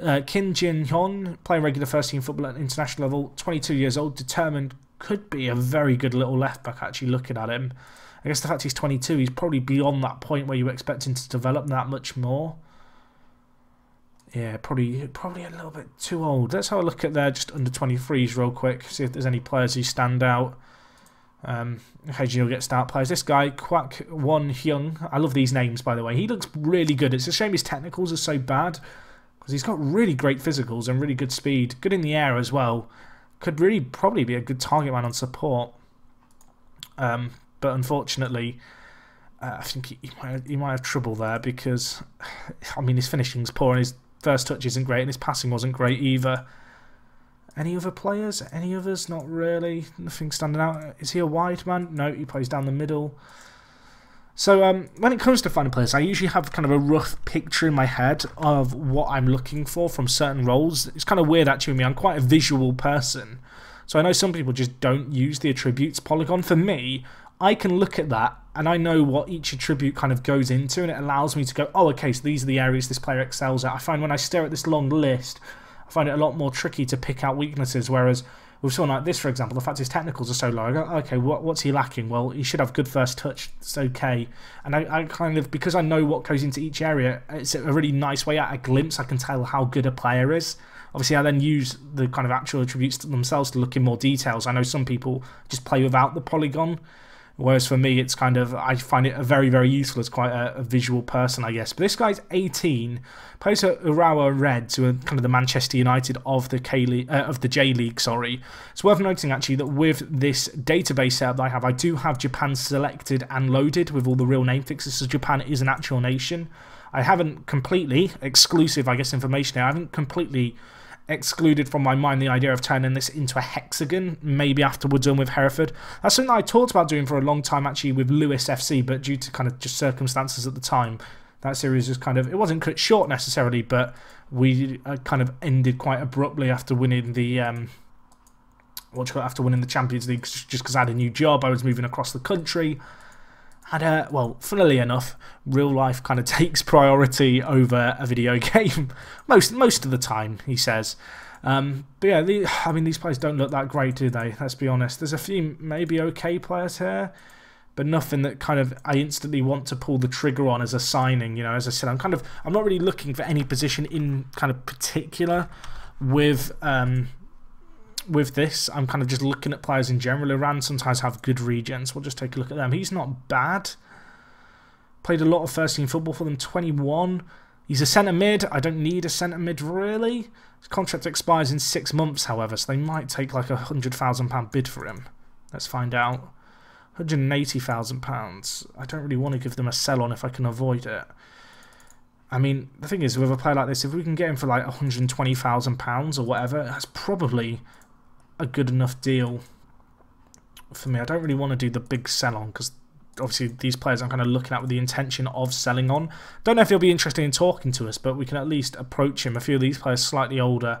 Uh, Kim Jin Hyun, playing regular first team football at international level, 22 years old, determined, could be a very good little left back, actually, looking at him. I guess the fact he's 22, he's probably beyond that point where you expect him to develop that much more. Yeah, probably probably a little bit too old. Let's have a look at their just under 23s real quick. See if there's any players who stand out. Um, occasionally you'll get start players. This guy, Kwak Won Hyung. I love these names, by the way. He looks really good. It's a shame his technicals are so bad because he's got really great physicals and really good speed. Good in the air as well. Could really probably be a good target man on support. Um, but unfortunately, uh, I think he, he, might, he might have trouble there because, [sighs] I mean, his finishing's poor and his first touch isn't great, and his passing wasn't great either. Any other players? Any others? Not really. Nothing standing out. Is he a wide man? No, he plays down the middle. So um, when it comes to finding players, I usually have kind of a rough picture in my head of what I'm looking for from certain roles. It's kind of weird actually me. I'm quite a visual person. So I know some people just don't use the attributes polygon. For me, I can look at that and I know what each attribute kind of goes into, and it allows me to go, oh, okay, so these are the areas this player excels at. I find when I stare at this long list, I find it a lot more tricky to pick out weaknesses, whereas with someone like this, for example, the fact his technicals are so low, I go, okay, what, what's he lacking? Well, he should have good first touch. It's okay. And I, I kind of, because I know what goes into each area, it's a really nice way at a glimpse. I can tell how good a player is. Obviously, I then use the kind of actual attributes themselves to look in more details. I know some people just play without the polygon. Whereas for me, it's kind of, I find it a very, very useful as quite a, a visual person, I guess. But this guy's 18, plays at Urawa Reds, are kind of the Manchester United of the K League, uh, of the J League, sorry. It's worth noting actually that with this database setup that I have, I do have Japan selected and loaded with all the real name fixes, so Japan is an actual nation. I haven't completely, exclusive, I guess, information here, I haven't completely excluded from my mind the idea of turning this into a hexagon, maybe after we're done with Hereford. That's something I talked about doing for a long time actually with Lewes FC, but due to kind of just circumstances at the time, that series was kind of, it wasn't cut short necessarily, but we uh, kind of ended quite abruptly after winning the, um, what you after winning the Champions League, just because I had a new job, I was moving across the country. And, uh, well, funnily enough, real life kind of [laughs] takes priority over a video [laughs] game most most of the time, he says. Um, but yeah, the, I mean, these players don't look that great, do they? Let's be honest. There's a few maybe okay players here, but nothing that kind of I instantly want to pull the trigger on as a signing. You know, as I said, I'm kind of I'm not really looking for any position in kind of particular with um, with this, I'm kind of just looking at players in general. Iran sometimes have good regens. We'll just take a look at them. He's not bad. Played a lot of first team football for them, 21. He's a centre mid. I don't need a centre mid really. His contract expires in six months, however, so they might take like a £100,000 bid for him. Let's find out. £180,000. I don't really want to give them a sell on if I can avoid it. I mean, the thing is, with a player like this, if we can get him for like £120,000 or whatever, that's probably a good enough deal for me. I don't really want to do the big sell on because obviously these players I'm kind of looking at with the intention of selling on. Don't know if he'll be interested in talking to us, but we can at least approach him. A few of these players slightly older.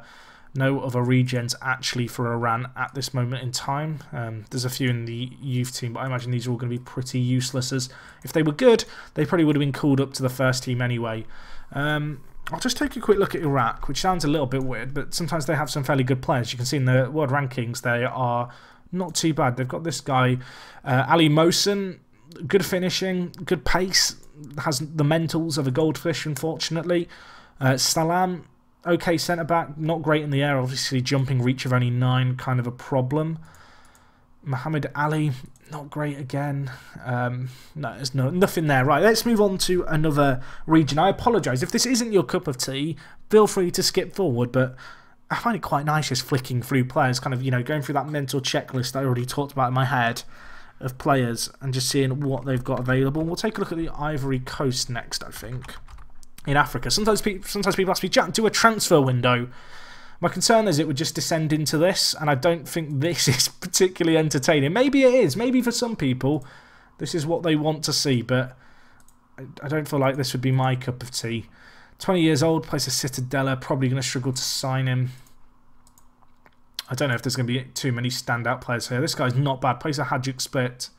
No other regens actually for Iran at this moment in time. Um, there's a few in the youth team, but I imagine these are all going to be pretty useless as if they were good, they probably would have been called up to the first team anyway. Um, I'll just take a quick look at Iraq, which sounds a little bit weird, but sometimes they have some fairly good players. You can see in the world rankings they are not too bad. They've got this guy, uh, Ali Mohsen, good finishing, good pace, has the mentals of a goldfish, unfortunately. Uh, Salam, okay centre back, not great in the air, obviously jumping reach of only nine, kind of a problem. Muhammad Ali, not great again. Um, no, there's no, nothing there. Right, let's move on to another region. I apologise. If this isn't your cup of tea, feel free to skip forward, but I find it quite nice just flicking through players, kind of, you know, going through that mental checklist I already talked about in my head of players and just seeing what they've got available. We'll take a look at the Ivory Coast next, I think, in Africa. Sometimes, pe sometimes people ask me, Jack, do a transfer window. My concern is it would just descend into this, and I don't think this [laughs] is particularly entertaining. Maybe it is. Maybe for some people, this is what they want to see, but I don't feel like this would be my cup of tea. 20 years old, plays a Cittadella, probably going to struggle to sign him. I don't know if there's going to be too many standout players here. This guy's not bad, plays a Hajduk split.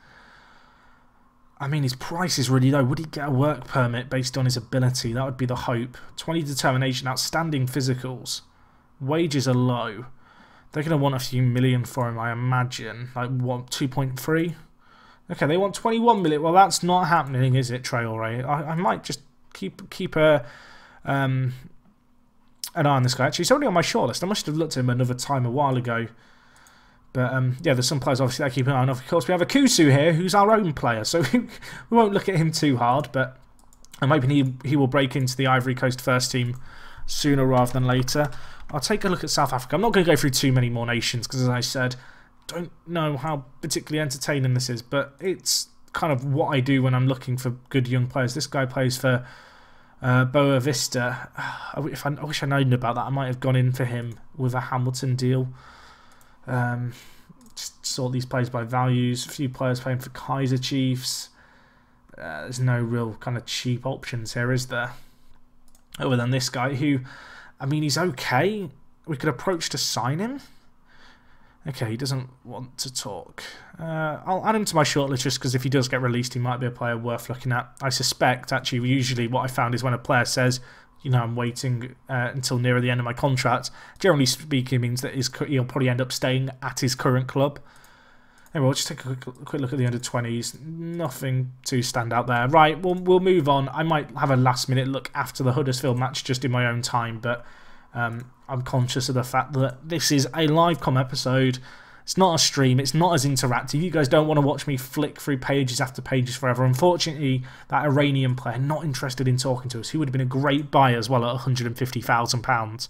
I mean, his price is really low. Would he get a work permit based on his ability? That would be the hope. 20 determination, outstanding physicals. Wages are low. They're going to want a few million for him, I imagine. Like, what, 2.3? Okay, they want 21 million. Well, that's not happening, is it, Traore? I, I might just keep keep a, um, an eye on this guy. Actually, he's only on my shortlist. I must have looked at him another time a while ago. But um, yeah, there's some players obviously I keep an eye on. Of course, we have a Kusu here, who's our own player, so [laughs] we won't look at him too hard. But I'm hoping he he will break into the Ivory Coast first team sooner rather than later. I'll take a look at South Africa. I'm not going to go through too many more nations because, as I said, don't know how particularly entertaining this is, but it's kind of what I do when I'm looking for good young players. This guy plays for uh, Boa Vista. [sighs] If I, I wish I'd known about that, I might have gone in for him with a Hamilton deal. Um, just sort these players by values. A few players playing for Kaiser Chiefs. Uh, there's no real kind of cheap options here, is there? Other than this guy who I mean, he's okay. We could approach to sign him. Okay, he doesn't want to talk. Uh, I'll add him to my shortlist just because if he does get released, he might be a player worth looking at. I suspect, actually, usually what I found is when a player says, you know, I'm waiting uh, until nearer the end of my contract, generally speaking, means that his, he'll probably end up staying at his current club. Anyway, we'll just take a quick, quick look at the under 20s. Nothing to stand out there. Right, we'll, we'll move on. I might have a last minute look after the Huddersfield match just in my own time, but um, I'm conscious of the fact that this is a live com episode. It's not a stream. It's not as interactive. You guys don't want to watch me flick through pages after pages forever. Unfortunately, that Iranian player not interested in talking to us. He would have been a great buy as well at £150,000.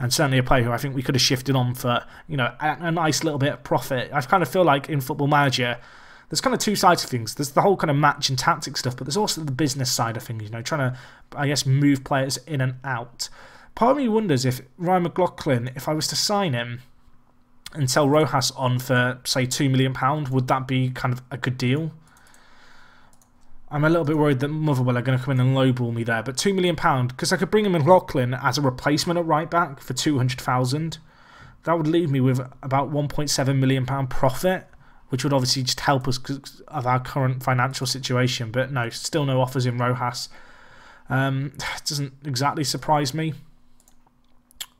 And certainly a player who I think we could have shifted on for, you know, a, a nice little bit of profit. I kind of feel like in Football Manager, there's kind of two sides of things. There's the whole kind of match and tactic stuff, but there's also the business side of things, you know, trying to, I guess, move players in and out. Part of me wonders if Ryan McLaughlin, if I was to sign him and sell Rojas on for, say, £2 million, would that be kind of a good deal? I'm a little bit worried that Motherwell are going to come in and lowball me there, but £2 million, because I could bring him McLaughlin as a replacement at right back for 200000 That would leave me with about £1.7 million profit, which would obviously just help us because of our current financial situation. But no, still no offers in Rojas. Um, [sighs] doesn't exactly surprise me.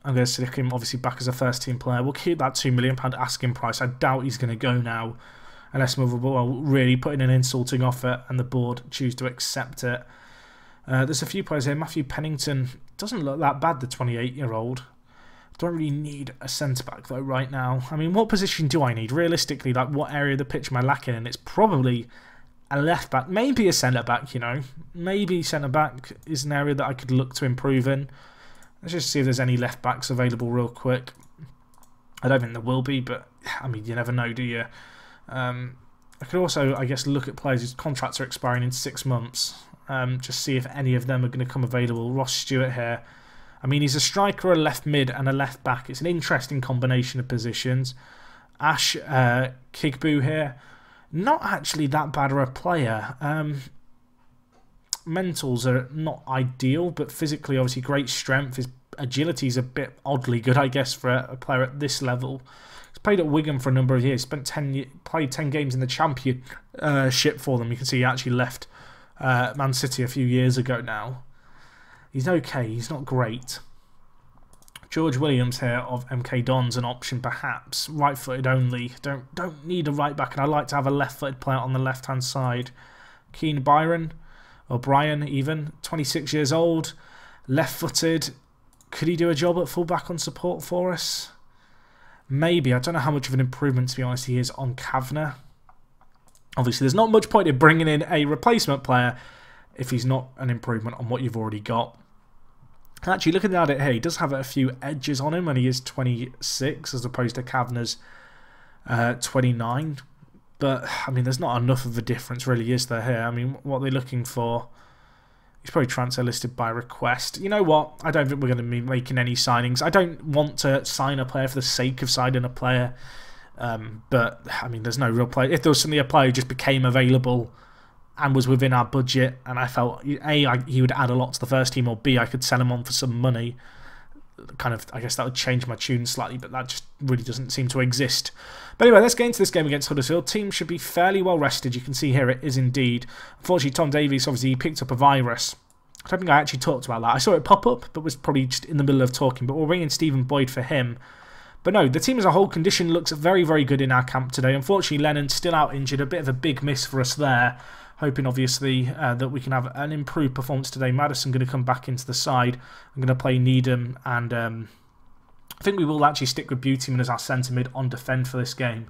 I'm going to stick him obviously back as a first team player. We'll keep that £2 million asking price. I doubt he's going to go now unless Motherwell really putting an insulting offer and the board choose to accept it. Uh, there's a few players here. Matthew Pennington doesn't look that bad, the 28 year old. Don't really need a centre back though right now. I mean, what position do I need? Realistically, like what area of the pitch am I lacking in? It's probably a left back, maybe a centre back, you know. Maybe centre back is an area that I could look to improve in. Let's just see if there's any left backs available real quick. I don't think there will be, but I mean, you never know, do you? Um, I could also, I guess, look at players whose contracts are expiring in six months. Um, just see if any of them are going to come available. Ross Stewart here. I mean, he's a striker, a left mid, and a left back. It's an interesting combination of positions. Ash uh, Kigbu here. Not actually that bad of a player. Um, mentals are not ideal, but physically, obviously, great strength. His agility is a bit oddly good, I guess, for a, a player at this level. Played at Wigan for a number of years. Spent ten, played ten games in the Championship for them. You can see he actually left uh, Man City a few years ago now. He's okay. He's not great. George Williams here of MK Dons an option perhaps. Right footed only. Don't don't need a right back and I like to have a left footed player on the left hand side. Keane Byron or O'Brien, even 26 years old, left footed. Could he do a job at fullback on support for us? Maybe. I don't know how much of an improvement, to be honest, he is on Kavanagh. Obviously, there's not much point in bringing in a replacement player if he's not an improvement on what you've already got. Actually, looking at it here, he does have a few edges on him, and he is 26 as opposed to Kavanagh's uh, 29. But, I mean, there's not enough of a difference, really, is there, here? I mean, what they're looking for... He's probably transfer listed by request. You know what? I don't think we're going to be making any signings. I don't want to sign a player for the sake of signing a player. Um, but, I mean, there's no real player. If there was suddenly a player who just became available and was within our budget, and I felt, A, I, he would add a lot to the first team, or B, I could sell him on for some money, kind of, I guess that would change my tune slightly, but that just really doesn't seem to exist. But anyway, let's get into this game against Huddersfield. Team should be fairly well rested. You can see here it is indeed. Unfortunately, Tom Davies, obviously, picked up a virus. I don't think I actually talked about that. I saw it pop up, but was probably just in the middle of talking. But we'll bring in Stephen Boyd for him. But no, the team as a whole condition looks very, very good in our camp today. Unfortunately, Lennon's still out injured. A bit of a big miss for us there. Hoping, obviously, uh, that we can have an improved performance today. Maddison going to come back into the side. I'm going to play Nydam and... Um, I think we will actually stick with Beautyman as our centre mid on defend for this game.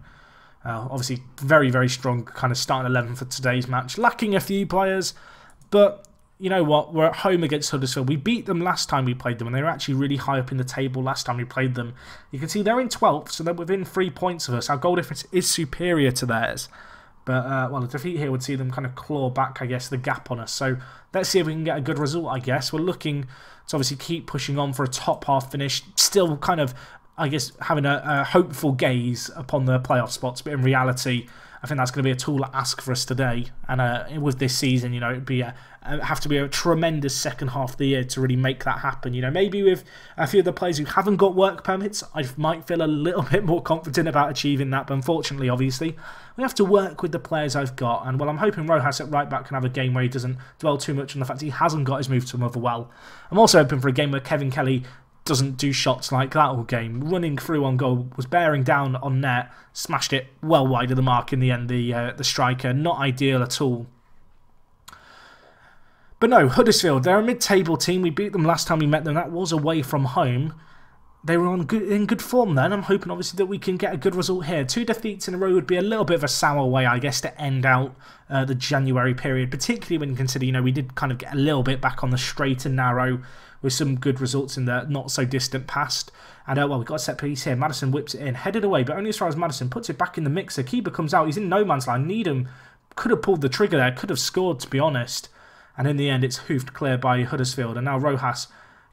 Uh, obviously, very, very strong kind of starting 11 for today's match. Lacking a few players, but you know what? We're at home against Huddersfield. We beat them last time we played them, and they were actually really high up in the table last time we played them. You can see they're in 12th, so they're within three points of us. Our goal difference is superior to theirs. But, uh, well, a defeat here would see them kind of claw back, I guess, the gap on us. So let's see if we can get a good result, I guess. We're looking to obviously keep pushing on for a top half finish. Still kind of, I guess, having a, a hopeful gaze upon the playoff spots. But in reality, I think that's going to be a tall ask for us today. And uh, with this season, you know, it'd be a, have to be a tremendous second half of the year to really make that happen. You know, maybe with a few of the players who haven't got work permits, I might feel a little [laughs] bit more confident about achieving that. But unfortunately, obviously, we have to work with the players I've got. And well, I'm hoping Rojas at right back can have a game where he doesn't dwell too much on the fact he hasn't got his move to Motherwell. I'm also hoping for a game where Kevin Kelly doesn't do shots like that all game. Running through on goal, was bearing down on net, smashed it well wide of the mark in the end, the, uh, the striker. Not ideal at all. But no, Huddersfield, they're a mid-table team. We beat them last time we met them. That was away from home. They were on good, in good form then. I'm hoping, obviously, that we can get a good result here. Two defeats in a row would be a little bit of a sour way, I guess, to end out uh, the January period, particularly when you consider, you know, we did kind of get a little bit back on the straight and narrow with some good results in the not so distant past. And uh, well, we've got a set piece here. Maddison whips it in, headed away, but only as far as Maddison puts it back in the mixer. Keeper comes out. He's in no man's land. Nydam could have pulled the trigger there, could have scored, to be honest. And in the end, it's hoofed clear by Huddersfield. And now Rojas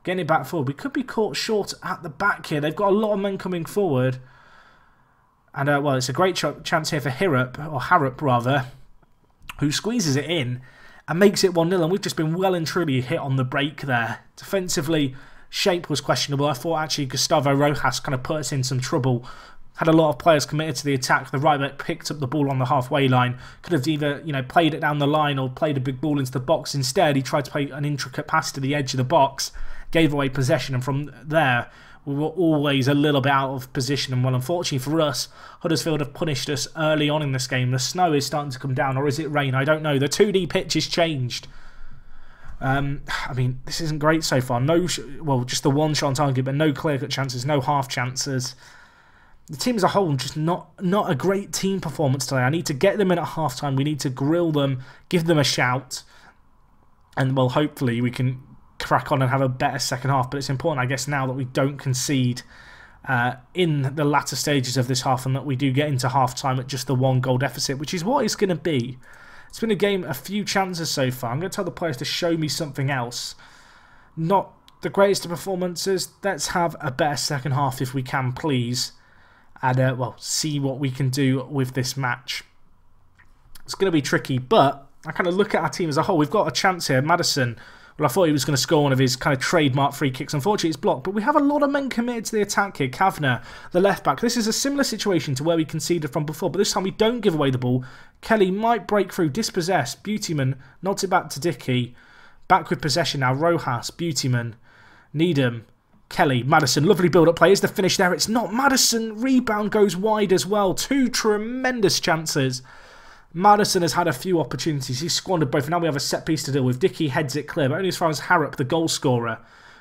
getting it back forward. We could be caught short at the back here. They've got a lot of men coming forward. And, uh, well, it's a great ch chance here for Hirup, or Harrop rather, who squeezes it in and makes it 1 0. And we've just been well and truly hit on the break there. Defensively, shape was questionable. I thought actually Gustavo Rojas kind of put us in some trouble. Had a lot of players committed to the attack. The right back picked up the ball on the halfway line. Could have either you know played it down the line or played a big ball into the box. Instead, he tried to play an intricate pass to the edge of the box, gave away possession, and from there we were always a little bit out of position. And well, unfortunately for us, Huddersfield have punished us early on in this game. The snow is starting to come down, or is it rain? I don't know. The 2D pitch has changed. Um, I mean, this isn't great so far. No, well, just the one shot on target, but no clear-cut chances, no half chances. The team as a whole just not not a great team performance today. I need to get them in at half time. We need to grill them, give them a shout, and well, hopefully we can crack on and have a better second half. But it's important, I guess, now that we don't concede uh, in the latter stages of this half and that we do get into half time at just the one goal deficit, which is what it's going to be. It's been a game, a few chances so far. I'm going to tell the players to show me something else. Not the greatest of performances. Let's have a better second half if we can, please. And, uh, well, see what we can do with this match. It's going to be tricky, but I kind of look at our team as a whole. We've got a chance here. Maddison well, I thought he was going to score one of his kind of trademark free kicks. Unfortunately, it's blocked. But we have a lot of men committed to the attack here. Kavanagh, the left back. This is a similar situation to where we conceded from before. But this time we don't give away the ball. Kelly might break through, dispossess. Beautyman nods it back to Dickie. Back with possession now. Rojas, Beautyman, Nydam, Kelly, Maddison, Lovely build-up play. Is the finish there? It's not. Maddison, Rebound goes wide as well. Two tremendous chances. Maddison has had a few opportunities. He's squandered both. Now we have a set piece to deal with. Dickie heads it clear, but only as far as Harrop, the goal scorer.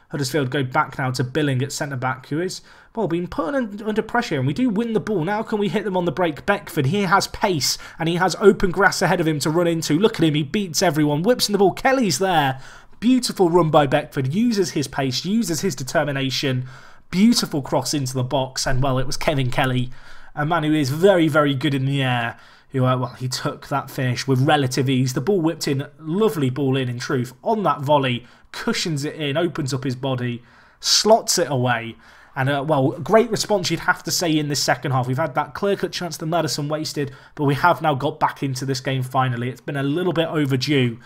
Huddersfield go back now to Billing at centre back, who is, well, being put under pressure, and we do win the ball. Now can we hit them on the break? Beckford, he has pace, and he has open grass ahead of him to run into. Look at him, he beats everyone, whips in the ball. Kelly's there. Beautiful run by Beckford, uses his pace, uses his determination. Beautiful cross into the box, and well, it was Kevin Kelly, a man who is very, very good in the air who, uh, well, he took that finish with relative ease. The ball whipped in, lovely ball in, in truth, on that volley, cushions it in, opens up his body, slots it away. And, uh, well, great response, you'd have to say, in this second half. We've had that clear-cut chance that Maddison wasted, but we have now got back into this game finally. It's been a little bit overdue.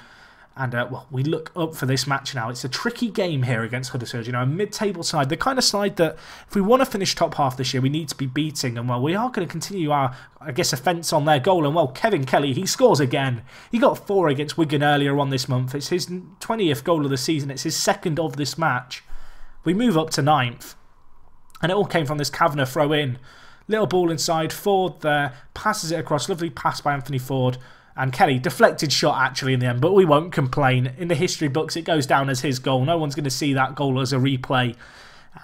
And, uh, well, we look up for this match now. It's a tricky game here against Huddersfield. You know, a mid-table side. The kind of side that, if we want to finish top half this year, we need to be beating. And, well, we are going to continue our, I guess, offence on their goal. And, well, Kevin Kelly, he scores again. He got four against Wigan earlier on this month. It's his 20th goal of the season. It's his second of this match. We move up to ninth. And it all came from this Kavanagh throw-in. Little ball inside. Ford there. Passes it across. Lovely pass by Anthony Ford. And Kelly, deflected shot actually in the end, but we won't complain. In the history books, it goes down as his goal. No one's going to see that goal as a replay.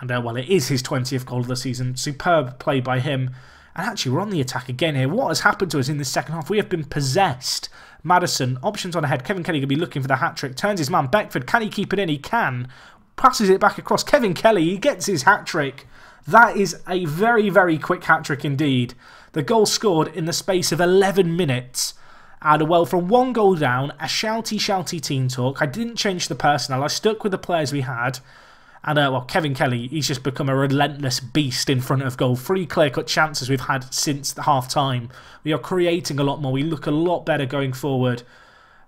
And, uh, well, it is his 20th goal of the season. Superb play by him. And actually, we're on the attack again here. What has happened to us in the second half? We have been possessed. Maddison, options on ahead. Kevin Kelly could be looking for the hat-trick. Turns his man. Beckford, can he keep it in? He can. Passes it back across. Kevin Kelly, he gets his hat-trick. That is a very, very quick hat-trick indeed. The goal scored in the space of 11 minutes. And well, from one goal down, a shouty, shouty team talk. I didn't change the personnel. I stuck with the players we had. And, uh, well, Kevin Kelly, he's just become a relentless beast in front of goal. Three clear-cut chances we've had since the half-time. We are creating a lot more. We look a lot better going forward.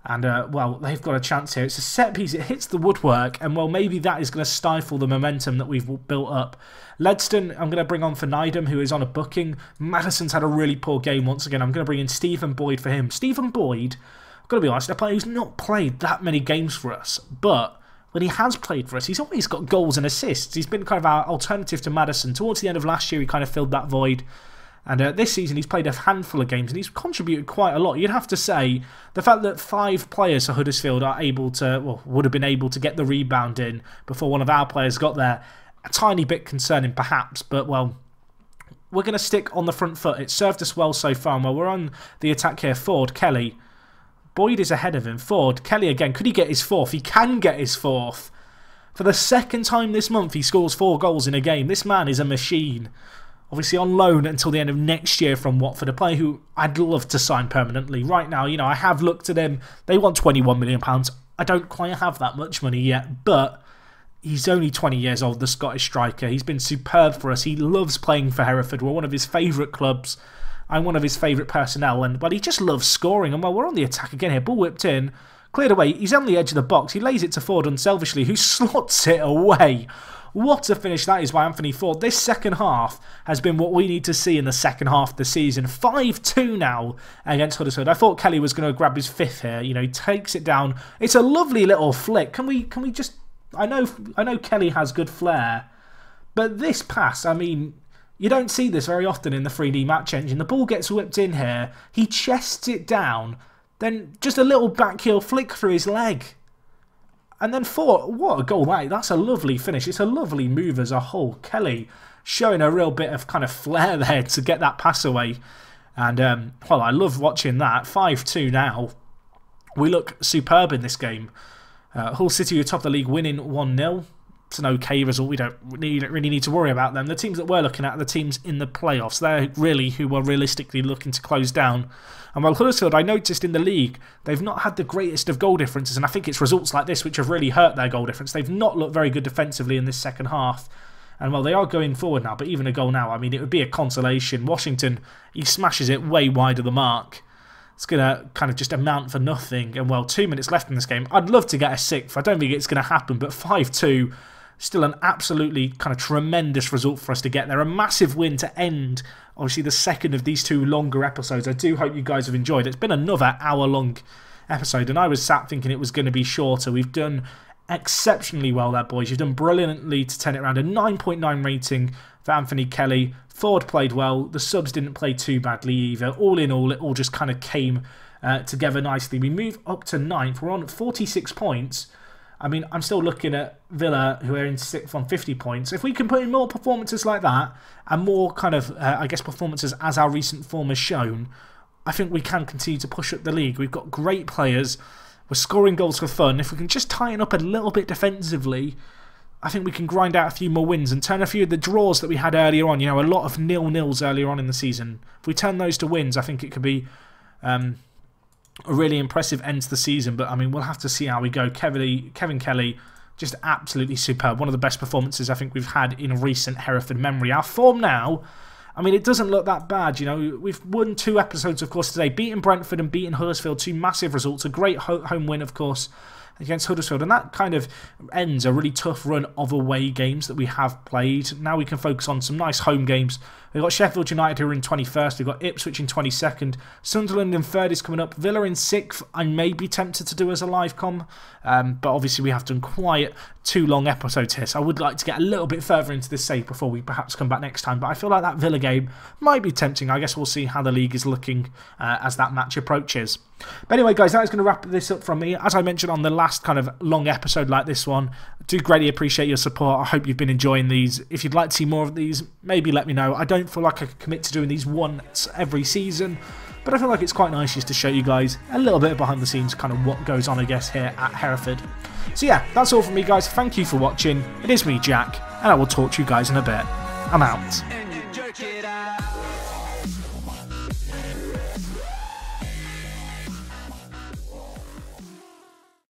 And, uh, well, they've got a chance here. It's a set piece. It hits the woodwork. And, well, maybe that is going to stifle the momentum that we've built up. Ledston, I'm going to bring on for Nydam, who is on a booking. Maddison's had a really poor game once again. I'm going to bring in Stephen Boyd for him. Stephen Boyd, I've got to be honest, a player who's not played that many games for us. But when he has played for us, he's always got goals and assists. He's been kind of our alternative to Maddison. Towards the end of last year, he kind of filled that void. And uh, this season, he's played a handful of games and he's contributed quite a lot. You'd have to say the fact that five players for Huddersfield are able to, well, would have been able to get the rebound in before one of our players got there, a tiny bit concerning perhaps, but well, we're going to stick on the front foot. It served us well so far. And while we're on the attack here, Ford, Kelly, Boyd is ahead of him. Ford, Kelly again. Could he get his fourth? He can get his fourth. For the second time this month, he scores four goals in a game. This man is a machine obviously on loan until the end of next year from Watford, a player who I'd love to sign permanently. Right now, you know, I have looked at him. They want £21 million. I don't quite have that much money yet, but he's only 20 years old, the Scottish striker. He's been superb for us. He loves playing for Hereford. We're one of his favourite clubs. I'm one of his favourite personnel, and but he just loves scoring. And while we're on the attack again here, ball whipped in, cleared away. He's on the edge of the box. He lays it to Ford unselfishly, who [laughs] slots it away. What a finish that is by Anthony Ford. This second half has been what we need to see in the second half of the season. 5-2 now against Huddersfield. I thought Kelly was going to grab his fifth here. You know, he takes it down. It's a lovely little flick. Can we can we just I know I know Kelly has good flair, but this pass, I mean, you don't see this very often in the 3D match engine. The ball gets whipped in here. He chests it down. Then just a little back heel flick through his leg. And then Ford, what a goal that That's a lovely finish. It's a lovely move as a whole. Kelly showing a real bit of kind of flair [laughs] there to get that pass away. And, um, well, I love watching that. 5-2 now. We look superb in this game. Uh, Hull City are top the league winning 1-0 it's an okay result. We don't really, need to worry about them. The teams that we're looking at are the teams in the playoffs. They're really who we're realistically looking to close down. And while Huddersfield, I noticed in the league, they've not had the greatest of goal differences, and I think it's results like this which have really hurt their goal difference. They've not looked very good defensively in this second half. And while they are going forward now, but even a goal now, I mean, it would be a consolation. Washington, he smashes it way wide of the mark. It's going to kind of just amount for nothing. And well, two minutes left in this game. I'd love to get a sixth. I don't think it's going to happen, but 5 2 Still an absolutely kind of tremendous result for us to get there. A massive win to end, obviously, the second of these two longer episodes. I do hope you guys have enjoyed. It's been another hour long episode, and I was sat thinking it was going to be shorter. We've done exceptionally well there, boys. You've done brilliantly to turn it around. A 9.9 rating for Anthony Kelly. Ford played well. The subs didn't play too badly either. All in all, it all just kind of came uh, together nicely. We move up to ninth. We're on 46 points. I mean, I'm still looking at Villa, who are in sixth on 50 points. If we can put in more performances like that, and more kind of, uh, I guess, performances as our recent form has shown, I think we can continue to push up the league. We've got great players. We're scoring goals for fun. If we can just tighten up a little bit defensively, I think we can grind out a few more wins and turn a few of the draws that we had earlier on. You know, a lot of nil-nils earlier on in the season. If we turn those to wins, I think it could be... Um, a really impressive end to the season. But I mean, we'll have to see how we go. Kevin, Kevin Kelly, just absolutely superb. One of the best performances I think we've had in recent Hereford memory. Our form now. I mean, it doesn't look that bad, you know. We've won two episodes, of course, today. Beating Brentford and beating Huddersfield, two massive results. A great ho home win, of course, against Huddersfield. And that kind of ends a really tough run of away games that we have played. Now we can focus on some nice home games We've got Sheffield United who are in 21st. We've got Ipswich in 22nd. Sunderland in 3rd is coming up. Villa in 6th. I may be tempted to do as a live com. Um, but obviously we have done quite two long episodes here. So I would like to get a little bit further into this save before we perhaps come back next time. But I feel like that Villa game might be tempting. I guess we'll see how the league is looking uh, as that match approaches. But anyway, guys, that is going to wrap this up from me. As I mentioned on the last kind of long episode like this one, I do greatly appreciate your support. I hope you've been enjoying these. If you'd like to see more of these, maybe let me know. I don't don't feel like I could commit to doing these once every season, but I feel like it's quite nice just to show you guys a little bit behind the scenes, kind of what goes on, I guess, here at Hereford. So yeah, that's all from me, guys. Thank you for watching. It is me, Jack, and I will talk to you guys in a bit. I'm out.